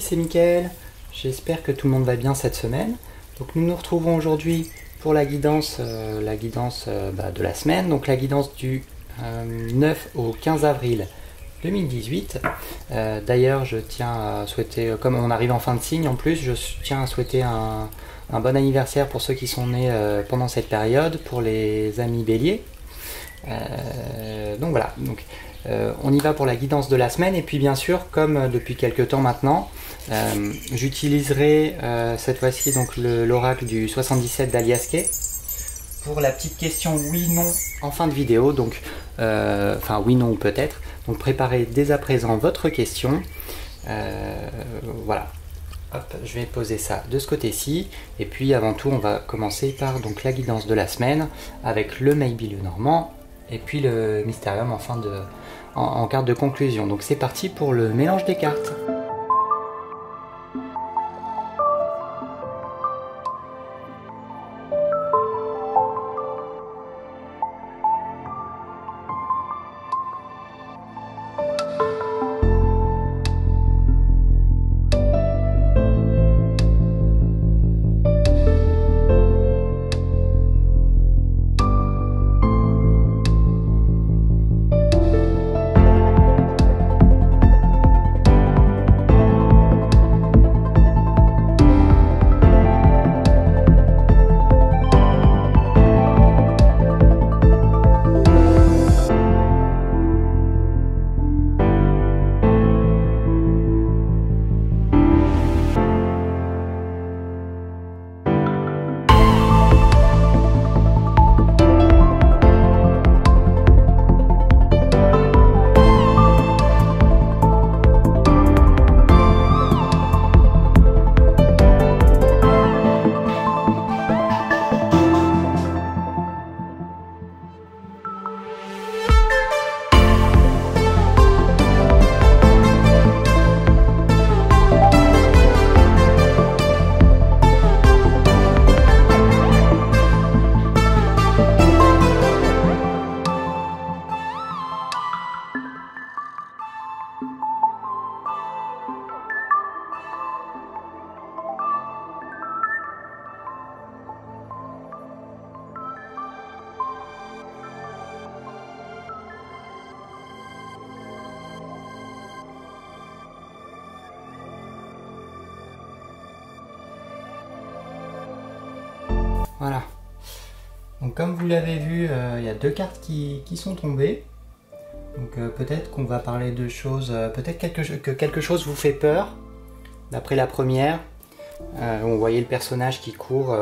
c'est Mickaël. J'espère que tout le monde va bien cette semaine. Donc nous nous retrouvons aujourd'hui pour la guidance, euh, la guidance euh, bah, de la semaine, donc la guidance du 9 euh, au 15 avril 2018. D'ailleurs, je tiens à souhaiter, comme on arrive en fin de signe en plus, je tiens à souhaiter un, un bon anniversaire pour ceux qui sont nés pendant cette période, pour les amis béliers. donc voilà, donc euh, on y va pour la guidance de la semaine. Et puis bien sûr comme euh, depuis quelques temps maintenant euh, j'utiliserai cette fois-ci donc l'oracle du 77 d'Aliaske pour la petite question oui non en fin de vidéo. Donc enfin oui non peut-être. Donc préparez dès à présent votre question. Voilà. Hop, je vais poser ça de ce côté-ci. Et puis avant tout, on va commencer par donc la guidance de la semaine avec le Maybe le Normand et puis le Mysterium en fin de, en, carte de conclusion. Donc c'est parti pour le mélange des cartes. Vous l'avez vu, euh, il y a deux cartes qui, sont tombées. Donc euh, peut-être qu'on va parler de choses, euh, peut-être que quelque chose vous fait peur, d'après la première. on voyait le personnage qui court,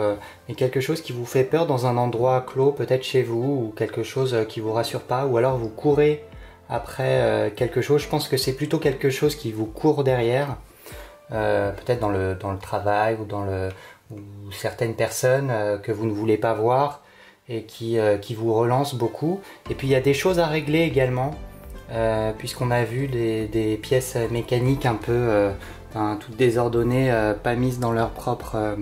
mais quelque chose qui vous fait peur dans un endroit clos, peut-être chez vous, ou quelque chose qui vous rassure pas, ou alors vous courez après quelque chose. Je pense que c'est plutôt quelque chose qui vous court derrière, peut-être dans le, dans le travail ou dans le, ou certaines personnes que vous ne voulez pas voir et qui, euh, qui vous relancent beaucoup. Et puis il y a des choses à régler également, euh, puisqu'on a vu des, pièces mécaniques un peu toutes désordonnées, pas mises dans leur propre...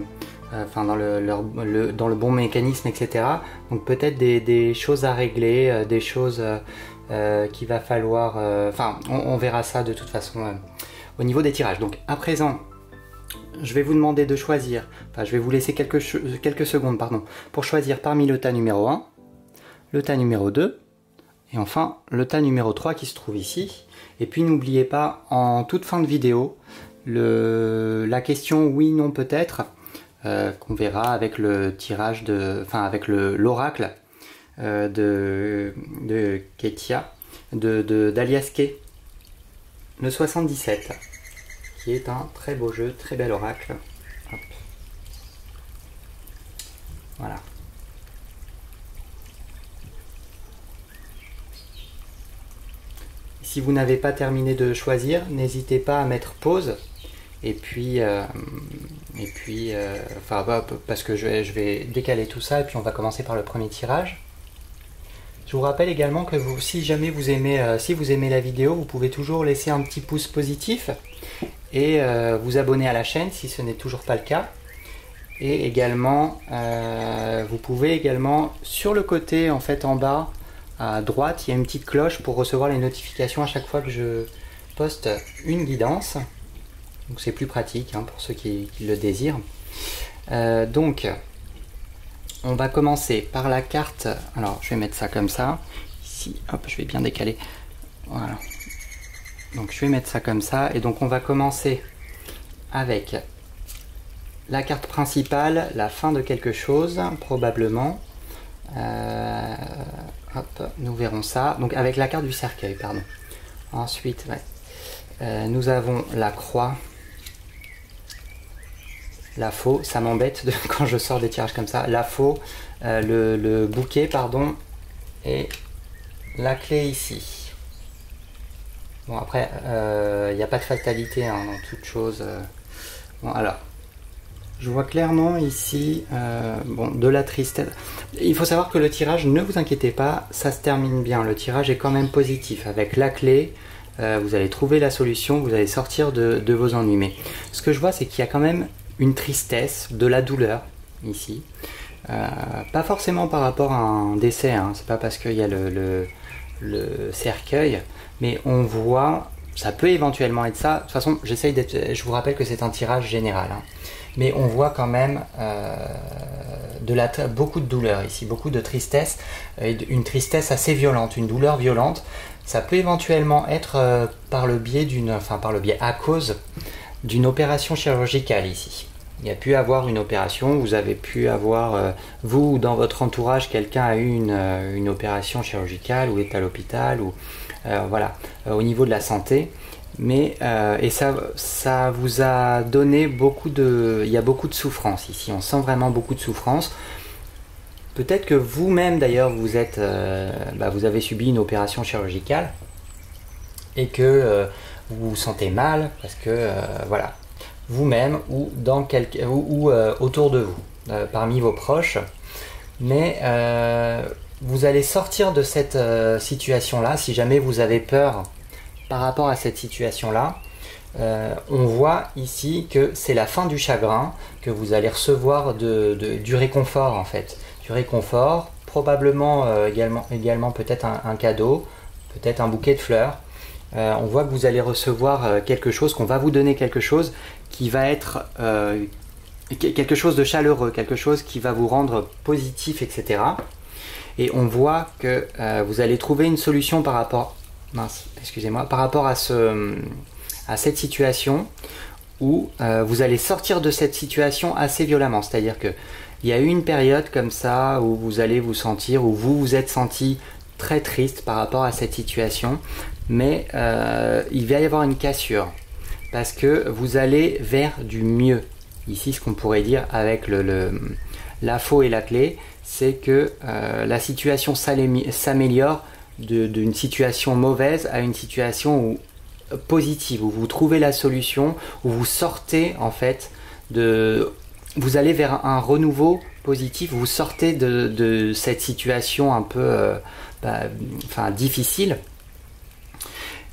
Enfin, dans le bon mécanisme, etc. Donc peut-être des, choses à régler, des choses qu'il va falloir... Enfin, on, verra ça de toute façon au niveau des tirages. Donc à présent, je vais vous demander de choisir, enfin je vais vous laisser quelques, quelques secondes pour choisir parmi le tas numéro 1, le tas numéro 2, et enfin le tas numéro 3 qui se trouve ici. Et puis n'oubliez pas, en toute fin de vidéo, la question oui, non, peut-être, euh, qu'on verra avec le tirage de, enfin avec l'oracle euh, de, de Ketia, de d'Aliaske, le 77 qui est un très beau jeu, très bel oracle. Voilà. Si vous n'avez pas terminé de choisir, n'hésitez pas à mettre pause. Et puis, euh, et puis, euh, enfin, parce que je vais, décaler tout ça et puis on va commencer par le premier tirage. Je vous rappelle également que si jamais vous aimez, euh, si vous aimez la vidéo, vous pouvez toujours laisser un petit pouce positif et euh, vous abonner à la chaîne si ce n'est toujours pas le cas. Et également, euh, vous pouvez également sur le côté en fait en bas à droite, il y a une petite cloche pour recevoir les notifications à chaque fois que je poste une guidance. Donc c'est plus pratique hein, pour ceux qui, le désirent. donc on va commencer par la carte. Alors je vais mettre ça comme ça. Ici, hop, je vais bien décaler. Voilà. Donc je vais mettre ça comme ça. Et donc on va commencer avec la carte principale, la fin de quelque chose, probablement. Euh, hop, nous verrons ça. Donc avec la carte du cercueil, pardon. Ensuite, euh, nous avons la croix. La faux, ça m'embête quand je sors des tirages comme ça. La faux, euh, le, le, bouquet, pardon, et la clé ici. Bon, après, il euh, n'y a pas de fatalité hein, dans toute chose. Euh. Bon, alors, je vois clairement ici euh, de la tristesse. Il faut savoir que le tirage, ne vous inquiétez pas, ça se termine bien. Le tirage est quand même positif. Avec la clé, vous allez trouver la solution, vous allez sortir de, vos ennuis. Mais ce que je vois, c'est qu'il y a quand même une tristesse, de la douleur ici. pas forcément par rapport à un décès, hein. c'est pas parce qu'il y a le cercueil, mais on voit, ça peut éventuellement être ça. De toute façon, j'essaye d'être, je vous rappelle que c'est un tirage général, hein. mais on voit quand même euh, beaucoup de douleur ici, beaucoup de tristesse, une tristesse assez violente, une douleur violente. Ça peut éventuellement être euh, par le biais d'une, enfin par le biais à cause d'une opération chirurgicale ici. Il y a pu avoir une opération, vous avez pu avoir, euh, vous ou dans votre entourage, quelqu'un a eu une, une, opération chirurgicale ou est à l'hôpital ou euh, voilà, euh, au niveau de la santé. Mais euh, et ça, ça vous a donné beaucoup de, il y a beaucoup de souffrance ici. On sent vraiment beaucoup de souffrance. Peut-être que vous-même d'ailleurs vous êtes, bah, vous avez subi une opération chirurgicale et que vous vous sentez mal parce que voilà, vous-même ou dans quelque, ou, autour de vous, parmi vos proches. Mais vous allez sortir de cette euh, situation-là, si jamais vous avez peur par rapport à cette situation-là. Euh, on voit ici que c'est la fin du chagrin, que vous allez recevoir du réconfort en fait. Du réconfort, probablement euh, également, également peut-être un, cadeau, peut-être un bouquet de fleurs. on voit que vous allez recevoir quelque chose, qu'on va vous donner quelque chose qui va être quelque chose de chaleureux, quelque chose qui va vous rendre positif, etc et on voit que euh, vous allez trouver une solution par rapport, excusez-moi, par rapport à, ce, à cette situation où euh, vous allez sortir de cette situation assez violemment. C'est-à-dire que il y a eu une période comme ça où vous allez vous sentir, où vous vous êtes senti très triste par rapport à cette situation, mais euh, il va y avoir une cassure parce que vous allez vers du mieux. Ici, ce qu'on pourrait dire avec le, la faux et la clé, c'est que euh, la situation s'améliore d'une situation mauvaise à une situation positive, où vous trouvez la solution, où vous sortez en fait de... Vous allez vers un renouveau positif, vous sortez de, cette situation un peu euh, bah, enfin, difficile.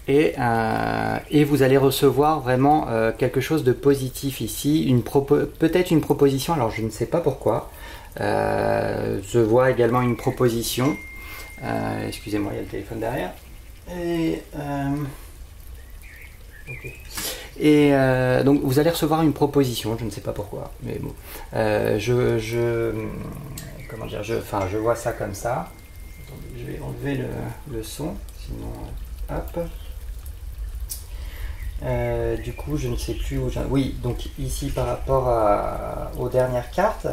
Et, euh, et, vous allez recevoir vraiment quelque chose de positif ici, peut-être une proposition, alors je ne sais pas pourquoi, je vois également une proposition. Euh, excusez-moi, il y a le téléphone derrière. Et, euh, donc vous allez recevoir une proposition, je ne sais pas pourquoi, mais bon. je, comment dire, enfin, je vois ça comme ça. je vais enlever le, son, sinon, hop. du coup, je ne sais plus où. Oui, donc ici par rapport aux dernières cartes,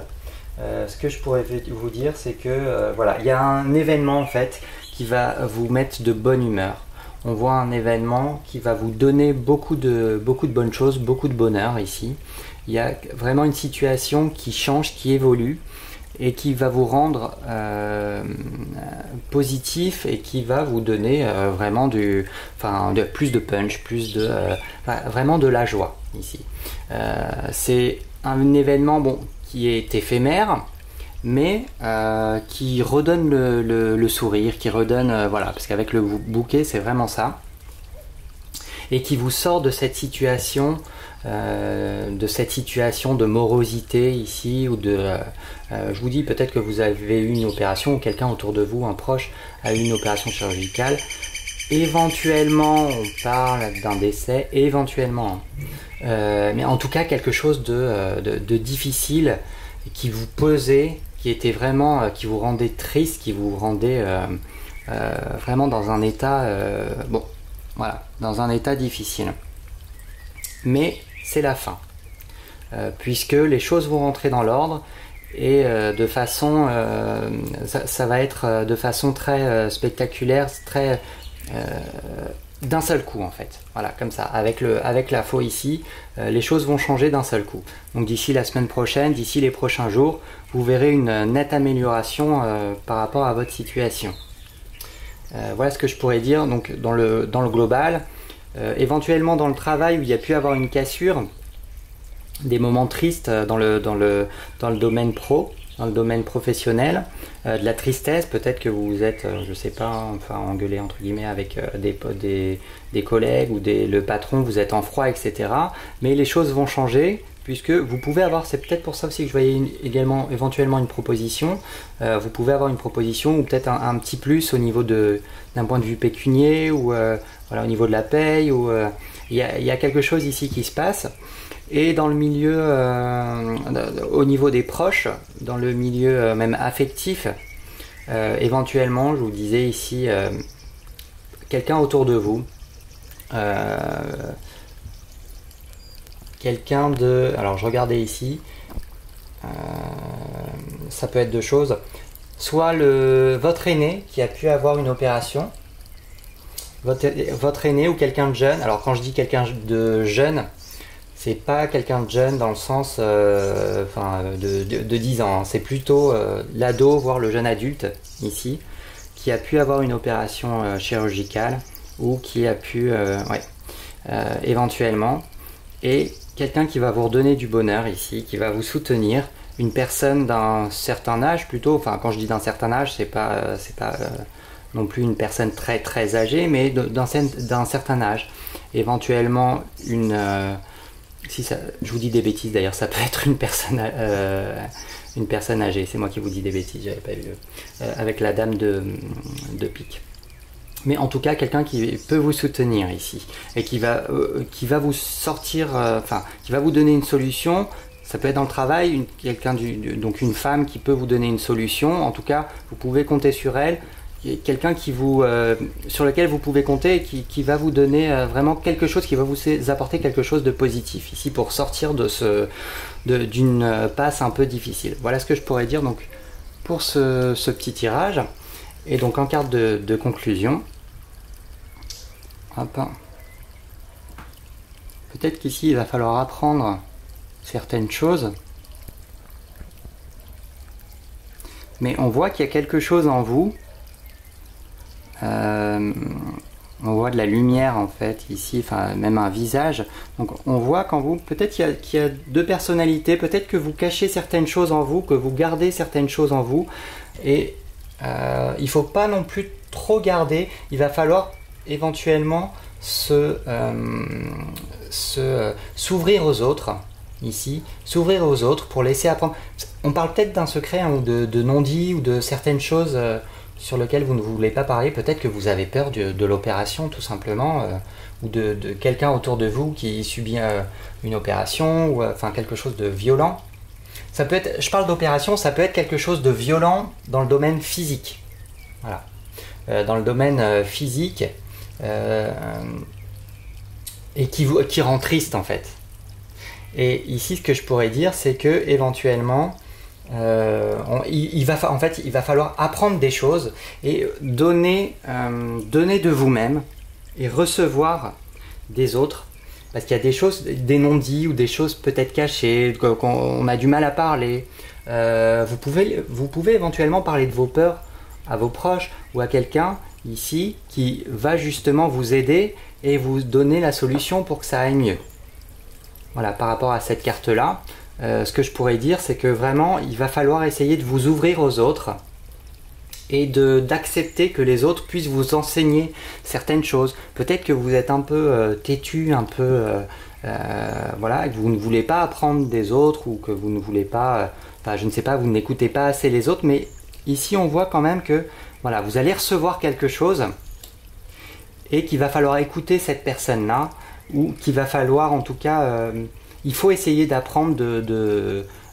euh, ce que je pourrais vous dire, c'est que euh, voilà, il y a un événement en fait qui va vous mettre de bonne humeur. On voit un événement qui va vous donner beaucoup de, beaucoup de bonnes choses, beaucoup de bonheur ici. Il y a vraiment une situation qui change, qui évolue et qui va vous rendre euh, positif et qui va vous donner vraiment du, enfin, plus de punch, plus de, vraiment de la joie ici. c'est un événement bon qui est éphémère, mais euh, qui redonne le, sourire, qui redonne, euh, voilà, parce qu'avec le bouquet, c'est vraiment ça, et qui vous sort de cette situation, euh, de cette situation de morosité ici, ou de, je vous dis peut-être que vous avez eu une opération, ou quelqu'un autour de vous, un proche, a eu une opération chirurgicale, éventuellement on parle d'un décès, éventuellement. Mais en tout cas quelque chose de, de, difficile qui vous posait, qui était vraiment, qui vous rendait triste, qui vous rendait vraiment dans un état, bon, voilà, dans un état difficile. Mais c'est la fin. Euh, puisque les choses vont rentrer dans l'ordre et euh, de façon, euh, ça, va être de façon très spectaculaire, très d'un seul coup en fait. Voilà, comme ça. Avec, le, avec la faux ici, les choses vont changer d'un seul coup. Donc d'ici la semaine prochaine, d'ici les prochains jours, vous verrez une nette amélioration par rapport à votre situation. voilà ce que je pourrais dire dans le, dans le global. éventuellement dans le travail où il y a pu avoir une cassure, des moments tristes dans le, dans le, dans le domaine pro, dans le domaine professionnel, euh, de la tristesse, peut-être que vous êtes, euh, je sais pas, enfin engueulé entre guillemets avec euh, des, des, des, collègues ou des, le patron, vous êtes en froid, etc. Mais les choses vont changer puisque vous pouvez avoir, c'est peut-être pour ça aussi que je voyais également éventuellement une proposition, vous pouvez avoir une proposition ou peut-être un, petit plus au niveau de d'un point de vue pécunier ou voilà au niveau de la paye ou il y, a, quelque chose ici qui se passe et dans le milieu, euh, au niveau des proches, dans le milieu euh, même affectif, euh, éventuellement, je vous disais ici, quelqu'un autour de vous, quelqu'un de... Alors je regardais ici, ça peut être deux choses. Soit le, votre aîné qui a pu avoir une opération, votre, aîné ou quelqu'un de jeune. Alors quand je dis quelqu'un de jeune, c'est pas quelqu'un de jeune dans le sens euh, de, 10 ans, hein. c'est plutôt euh, l'ado, voire le jeune adulte ici, qui a pu avoir une opération euh, chirurgicale ou qui a pu, éventuellement, et quelqu'un qui va vous redonner du bonheur ici, qui va vous soutenir, une personne d'un certain âge plutôt, enfin quand je dis d'un certain âge, c'est pas, c'est pas non plus une personne très très âgée, mais d'un certain âge, éventuellement une si ça, je vous dis des bêtises d'ailleurs, ça peut être une personne, euh, une personne âgée. C'est moi qui vous dis des bêtises, j'avais pas vu. Euh, avec la dame de, de pique. Mais en tout cas, quelqu'un qui peut vous soutenir ici et qui va, euh, qui va vous sortir, enfin, qui va vous donner une solution. Ça peut être dans le travail, quelqu'un donc une femme qui peut vous donner une solution. En tout cas, vous pouvez compter sur elle quelqu'un qui vous, euh, sur lequel vous pouvez compter et qui, va vous donner euh, vraiment quelque chose, qui va vous apporter quelque chose de positif ici pour sortir de ce, d'une euh, passe un peu difficile. Voilà ce que je pourrais dire donc pour ce, petit tirage. Et donc en carte de, conclusion, peut-être qu'ici il va falloir apprendre certaines choses. Mais on voit qu'il y a quelque chose en vous euh, on voit de la lumière en fait ici, même un visage. Donc on voit qu'en vous, peut-être qu'il y, a deux personnalités, peut-être que vous cachez certaines choses en vous, que vous gardez certaines choses en vous. Et euh, il faut pas non plus trop garder, il va falloir éventuellement euh, s'ouvrir aux autres ici, s'ouvrir aux autres pour laisser apprendre. On parle peut-être d'un secret hein, ou de, non-dit ou de certaines choses sur lequel vous ne voulez pas parler. Peut-être que vous avez peur de, l'opération tout simplement, euh, ou de, quelqu'un autour de vous qui subit euh, une opération, ou euh, enfin quelque chose de violent. Ça peut être, je parle d'opération, ça peut être quelque chose de violent dans le domaine physique. Voilà. dans le domaine physique et qui, vous, qui rend triste en fait. Et ici, ce que je pourrais dire, c'est que éventuellement, euh, il, va, falloir apprendre des choses et donner, euh, donner de vous-même et recevoir des autres. Parce qu'il y a des choses, des non-dits ou des choses peut-être cachées, qu'on a du mal à parler. Euh, vous, pouvez, vous pouvez éventuellement parler de vos peurs à vos proches ou à quelqu'un ici qui va justement vous aider et vous donner la solution pour que ça aille mieux. Voilà, par rapport à cette carte-là. Euh, ce que je pourrais dire, c'est que vraiment, il va falloir essayer de vous ouvrir aux autres et d'accepter que les autres puissent vous enseigner certaines choses. Peut-être que vous êtes un peu euh, têtu, un peu euh, voilà, que vous ne voulez pas apprendre des autres ou que vous ne voulez pas, enfin, je ne sais pas, vous n'écoutez pas assez les autres, mais ici on voit quand même que voilà, vous allez recevoir quelque chose et qu'il va falloir écouter cette personne-là, ou qu'il va falloir en tout cas, euh, il faut essayer d'apprendre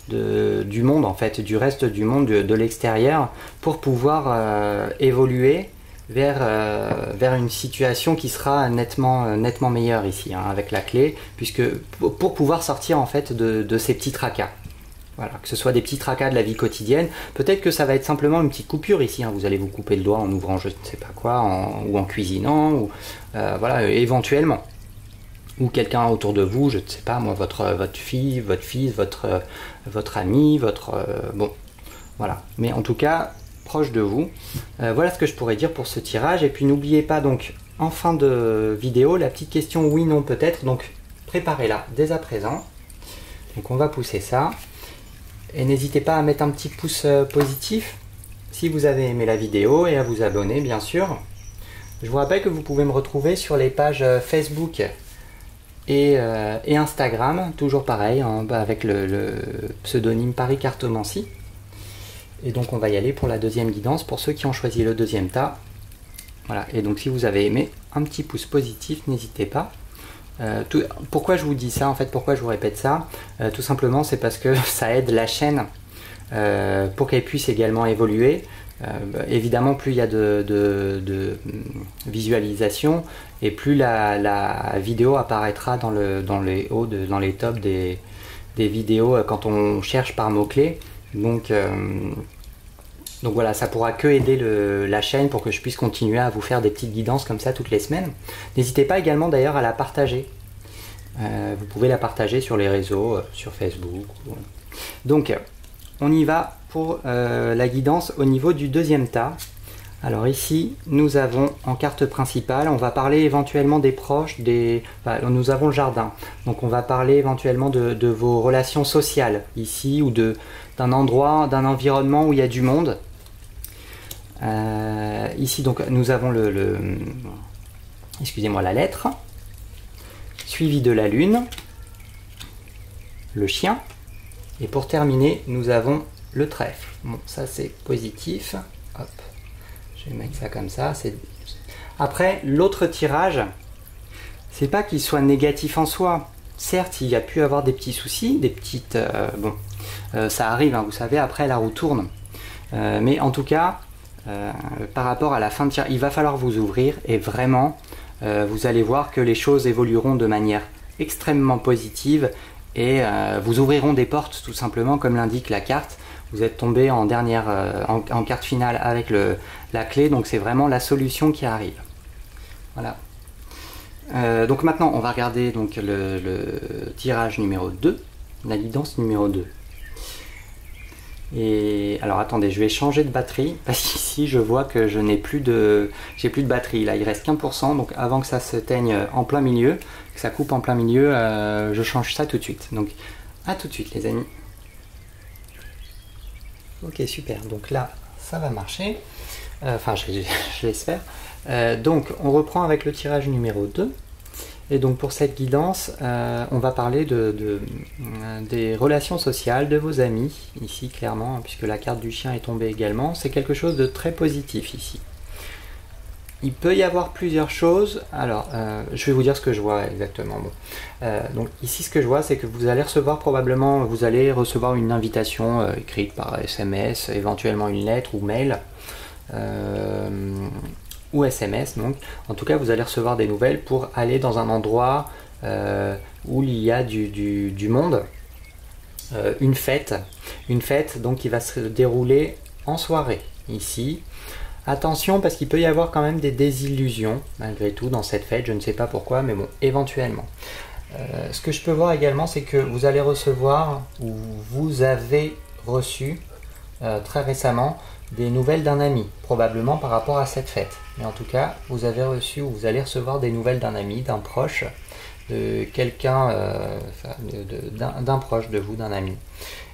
du monde en fait, du reste du monde, de, l'extérieur, pour pouvoir euh, évoluer vers, euh, vers une situation qui sera nettement, nettement meilleure ici, hein, avec la clé, puisque pour pouvoir sortir en fait de, ces petits tracas. Voilà, que ce soit des petits tracas de la vie quotidienne. Peut-être que ça va être simplement une petite coupure ici. Hein. Vous allez vous couper le doigt en ouvrant je ne sais pas quoi, ou en cuisinant, voilà, éventuellement ou quelqu'un autour de vous, je ne sais pas moi, votre, votre fille, votre fils, votre, votre ami, votre... Euh, bon, voilà. Mais en tout cas, proche de vous. Euh, voilà ce que je pourrais dire pour ce tirage. Et puis n'oubliez pas donc, en fin de vidéo, la petite question oui, non, peut-être. Donc préparez-la dès à présent. Donc on va pousser ça. Et n'hésitez pas à mettre un petit pouce euh, positif si vous avez aimé la vidéo et à vous abonner bien sûr. Je vous rappelle que vous pouvez me retrouver sur les pages Facebook euh, et, Instagram, toujours pareil, hein, bah, avec le, pseudonyme Paris Cartomancie. Et donc on va y aller pour la deuxième guidance pour ceux qui ont choisi le deuxième tas. Voilà, et donc si vous avez aimé, un petit pouce positif, n'hésitez pas. Euh, pourquoi je vous dis ça en fait, pourquoi je vous répète ça? Euh, Tout simplement c'est parce que ça aide la chaîne pour qu'elle puisse également évoluer. Euh, évidemment, plus il y a de, visualisation et plus la, vidéo apparaîtra dans, les hauts, dans les tops des, vidéos euh, quand on cherche par mots-clés. Donc, euh, donc voilà, ça pourra que aider la chaîne pour que je puisse continuer à vous faire des petites guidances comme ça toutes les semaines. N'hésitez pas également d'ailleurs à la partager. vous pouvez la partager sur les réseaux, sur Facebook. Donc, on y va pour euh, la guidance au niveau du deuxième tas. Alors ici, nous avons en carte principale, on va parler éventuellement des proches, des, nous avons le jardin. Donc on va parler éventuellement de, vos relations sociales ici ou d'un endroit, d'un environnement où il y a du monde. Euh, ici donc nous avons le excusez-moi la lettre, suivi de la lune, le chien, et pour terminer, nous avons le trèfle. Bon, ça c'est positif. Je vais mettre ça comme ça. Après, l'autre tirage, c'est pas qu'il soit négatif en soi. Certes, il y a pu avoir des petits soucis, des petites. Euh, bon, euh, ça arrive, hein, vous savez, après la roue tourne. Euh, mais en tout cas, par rapport à la fin de tirage, il va falloir vous ouvrir et vraiment, vous allez voir que les choses évolueront de manière extrêmement positive et vous ouvriront des portes tout simplement comme l'indique la carte vous êtes tombé en dernière, euh, finale avec la clé, donc c'est vraiment la solution qui arrive. Voilà. Euh, donc maintenant, on va regarder le, tirage numéro 2, la guidance numéro 2. Et alors attendez, je vais changer de batterie parce qu'ici je vois que je n'ai plus de j'ai plus de batterie là, il reste qu'un donc avant que ça se teigne en plein milieu, que ça coupe en plein milieu, euh, je change ça tout de suite. Donc à tout de suite les amis. Ok, super. Donc là, ça va marcher. Euh, enfin, je, l'espère. Euh, donc, on reprend avec le tirage numéro 2. Et donc, pour cette guidance, euh, on va parler de, des relations sociales, de vos amis, ici, clairement, hein, puisque la carte du chien est tombée également. C'est quelque chose de très positif ici. Il peut y avoir plusieurs choses. Alors, euh, je vais vous dire ce que je vois exactement. Euh, donc ici, ce que je vois, c'est que vous allez recevoir probablement, vous allez recevoir une invitation euh, écrite par SMS, éventuellement une lettre ou mail, ou SMS. Donc, en tout cas, vous allez recevoir des nouvelles pour aller dans un endroit où il y a du, du monde, une fête, une fête donc qui va se dérouler en soirée ici Attention parce qu'il peut y avoir quand même des désillusions malgré tout dans cette fête, je ne sais pas pourquoi, mais bon, éventuellement. Euh, ce que je peux voir également, c'est que vous allez recevoir, ou vous avez reçu euh, très récemment, des nouvelles d'un ami, probablement par rapport à cette fête. Mais en tout cas, vous avez reçu ou vous allez recevoir des nouvelles d'un ami, d'un proche, de quelqu'un, euh, d'un proche de vous, d'un ami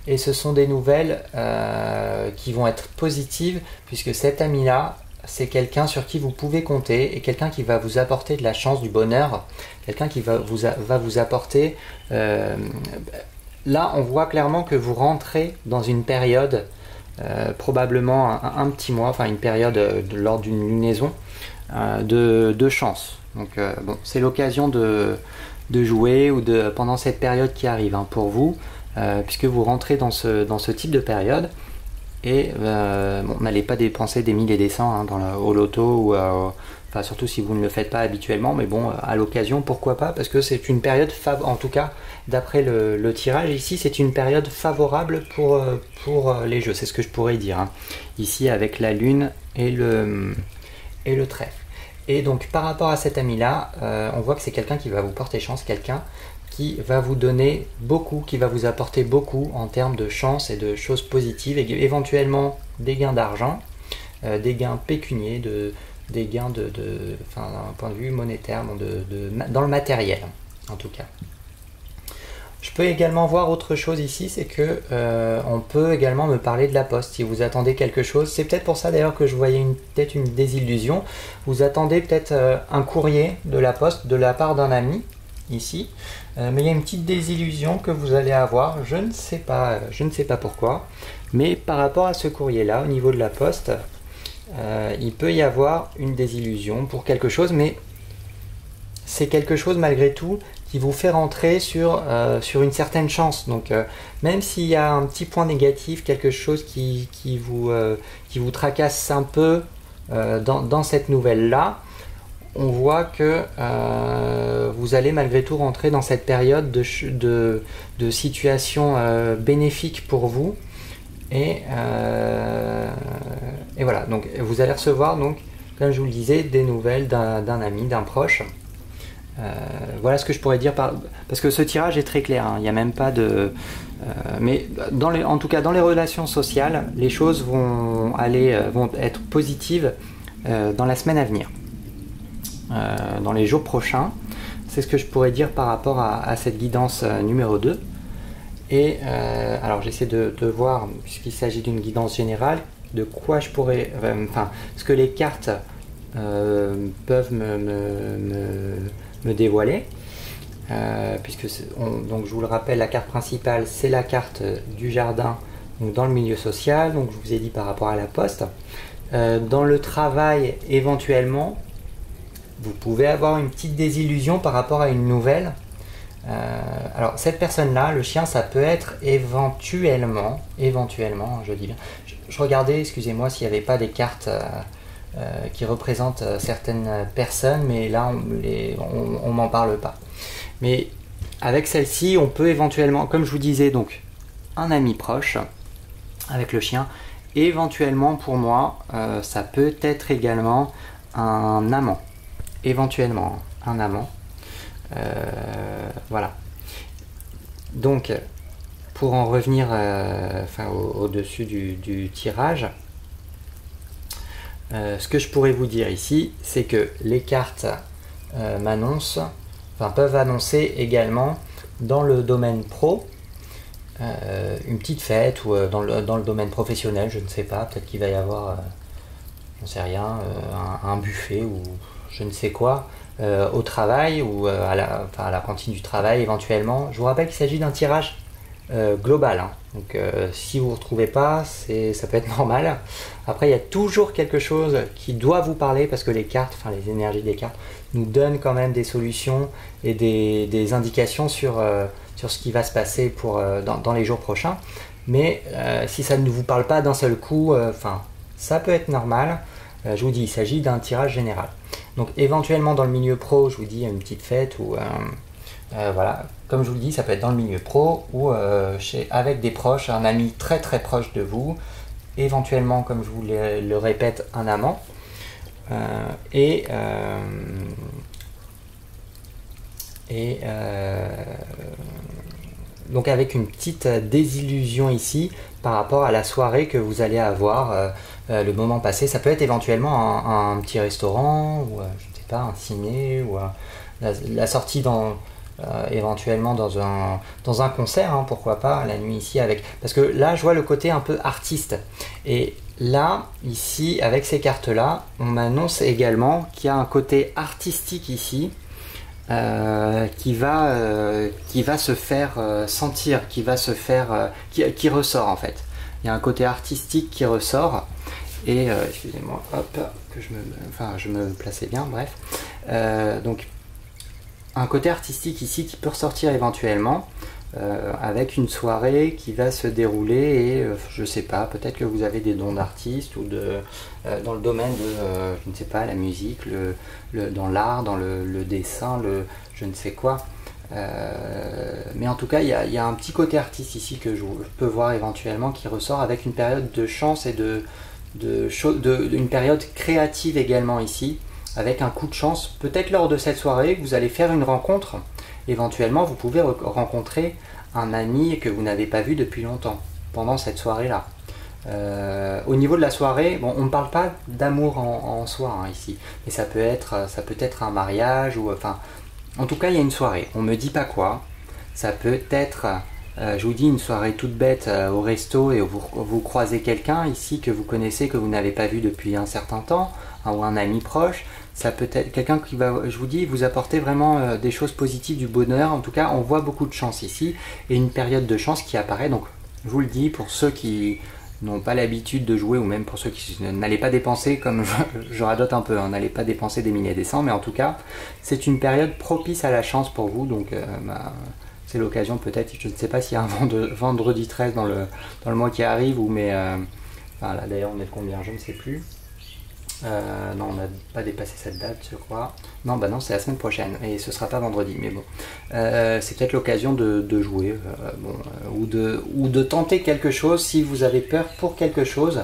et ce sont des nouvelles euh, qui vont être positives puisque cet ami-là, c'est quelqu'un sur qui vous pouvez compter et quelqu'un qui va vous apporter de la chance, du bonheur, quelqu'un qui va vous, va vous apporter... Euh, là, on voit clairement que vous rentrez dans une période, euh, probablement un, petit mois, enfin une période lors d'une lunaison, de, de, chance. Donc bon, c'est l'occasion de, de, jouer ou de pendant cette période qui arrive hein, pour vous, puisque vous rentrez dans ce, dans ce type de période. Et bon, n'allez pas dépenser des milliers et des cents hein, dans la, au loto ou surtout si vous ne le faites pas habituellement, mais bon, à l'occasion, pourquoi pas, parce que c'est une période, en tout cas, d'après le, tirage ici, c'est une période favorable pour, euh, pour euh, les jeux, c'est ce que je pourrais dire, hein. ici avec la lune et le, et le trèfle. Et donc par rapport à cet ami-là, euh, on voit que c'est quelqu'un qui va vous porter chance, quelqu'un qui va vous donner beaucoup, qui va vous apporter beaucoup en termes de chance et de choses positives, et éventuellement des gains d'argent, des gains pécuniers, de, des gains de, d'un point de vue monétaire, dans le matériel en tout cas. Je peux également voir autre chose ici, c'est que euh, on peut également me parler de la poste. Si vous attendez quelque chose, c'est peut-être pour ça d'ailleurs que je voyais peut-être une désillusion. Vous attendez peut-être euh, un courrier de la poste de la part d'un ami ici, euh, mais il y a une petite désillusion que vous allez avoir. Je ne sais pas, je ne sais pas pourquoi, mais par rapport à ce courrier-là, au niveau de la poste, euh, il peut y avoir une désillusion pour quelque chose, mais c'est quelque chose malgré tout qui vous fait rentrer sur, euh, sur une certaine chance. Donc même s'il y a un petit point négatif, quelque chose qui, qui vous, qui vous tracasse un peu dans, dans, cette nouvelle-là, on voit que vous allez malgré tout rentrer dans cette période de, de, situation bénéfique pour vous. Et et voilà, donc vous allez recevoir, donc, comme je vous le disais, des nouvelles d'un ami, d'un proche. Euh, voilà ce que je pourrais dire par... parce que ce tirage est très clair. Hein. Il n'y a même pas de. Euh, mais dans les, en tout cas, dans les relations sociales, les choses vont aller, euh, vont être positives dans la semaine à venir, dans les jours prochains. C'est ce que je pourrais dire par rapport à, cette guidance numéro 2. Et alors j'essaie de, voir, puisqu'il s'agit d'une guidance générale, de quoi je pourrais, enfin, ce que les cartes euh, peuvent me, dévoiler. Euh, puisque donc je vous le rappelle, la carte principale c'est la carte du jardin donc dans le milieu social, donc je vous ai dit par rapport à la poste. Euh, dans le travail, éventuellement, vous pouvez avoir une petite désillusion par rapport à une nouvelle. alors cette personne-là, le chien, ça peut être éventuellement, éventuellement, je dis bien, je regardais, excusez-moi, s'il n'y avait pas des cartes euh, euh, qui représentent euh, certaines personnes, mais là, on ne m'en parle pas. Mais avec celle-ci, on peut éventuellement, comme je vous disais, donc un ami proche avec le chien. éventuellement, pour moi, ça peut être également un amant. Éventuellement, un amant. voilà. Donc, pour en revenir euh, au-dessus du, tirage, euh, ce que je pourrais vous dire ici, c'est que les cartes euh, m'annoncent, enfin peuvent annoncer également dans le domaine pro une petite fête ou dans le, domaine professionnel, je ne sais pas, peut-être qu'il va y avoir, je ne sais rien, un, buffet ou je ne sais quoi. au travail ou à la, à la cantine du travail éventuellement. Je vous rappelle qu'il s'agit d'un tirage euh, global. Hein. Donc euh, si vous ne retrouvez pas, ça peut être normal. Après, il y a toujours quelque chose qui doit vous parler parce que les cartes, enfin les énergies des cartes, nous donnent quand même des solutions et des, indications sur, euh, sur ce qui va se passer pour, dans, les jours prochains. Mais si ça ne vous parle pas d'un seul coup, enfin, ça peut être normal. je vous dis, il s'agit d'un tirage général. Donc éventuellement dans le milieu pro, je vous dis une petite fête ou voilà, comme je vous le dis, ça peut être dans le milieu pro ou euh, chez, avec des proches, un ami très très proche de vous, éventuellement, comme je vous le, répète, un amant. Euh, et euh, et donc avec une petite désillusion ici par rapport à la soirée que vous allez avoir, le moment passé. Ça peut être éventuellement un, petit restaurant ou je ne sais pas, un ciné ou la sortie dans euh, éventuellement dans un, dans un concert, hein, pourquoi pas, la nuit ici avec... Parce que là, je vois le côté un peu artiste. Et là, ici, avec ces cartes-là, on m'annonce également qu'il y a un côté artistique ici. Euh, qui, va, euh, qui va se faire sentir, qui va se faire, qui, ressort en fait. Y a un côté artistique qui ressort Et excusez-moi, hop, que je me, enfin, je me plaçais bien, bref. donc un côté artistique ici qui peut ressortir éventuellement. Euh, avec une soirée qui va se dérouler et euh, je sais pas, peut-être que vous avez des dons d'artiste ou de euh, dans le domaine de je ne sais pas la musique, le, dans l'art, dans le, dessin, le je ne sais quoi. Mais en tout cas, il y, a, un petit côté artiste ici que je, peux voir éventuellement qui ressort avec une période de chance et de, une période créative également ici, avec un coup de chance. Peut-être lors de cette soirée, vous allez faire une rencontre éventuellement vous pouvez rencontrer un ami que vous n'avez pas vu depuis longtemps pendant cette soirée-là. Euh, au niveau de la soirée, bon, on ne parle pas d'amour en, soi hein, ici, mais ça peut être, ça peut être un mariage ou enfin, en tout cas, il y a une soirée. On me dit pas quoi. Ça peut être, euh, je vous dis, une soirée toute bête euh, au resto et vous, croisez quelqu'un ici que vous connaissez que vous n'avez pas vu depuis un certain temps, ou un ami proche ça peut être quelqu'un qui va, je vous dis, vous apporter vraiment euh, des choses positives, du bonheur. En tout cas, on voit beaucoup de chance ici et une période de chance qui apparaît. Donc, je vous le dis, pour ceux qui n'ont pas l'habitude de jouer ou même pour ceux qui n'allaient pas dépenser, comme je, radote un peu, hein, n'allez pas dépenser des milliers des cents, mais en tout cas, c'est une période propice à la chance pour vous. Donc, euh, bah, c'est l'occasion peut-être, je ne sais pas s'il y a un vendredi 13 dans le, dans le mois qui arrive, ou mais, euh, là d'ailleurs on est combien, je ne sais plus. Euh, non, on n'a pas dépassé cette date, je crois. Non, bah non, c'est la semaine prochaine et ce sera pas vendredi, mais bon. Euh, c'est peut-être l'occasion de, jouer euh, ou, de, ou de tenter quelque chose si vous avez peur pour quelque chose,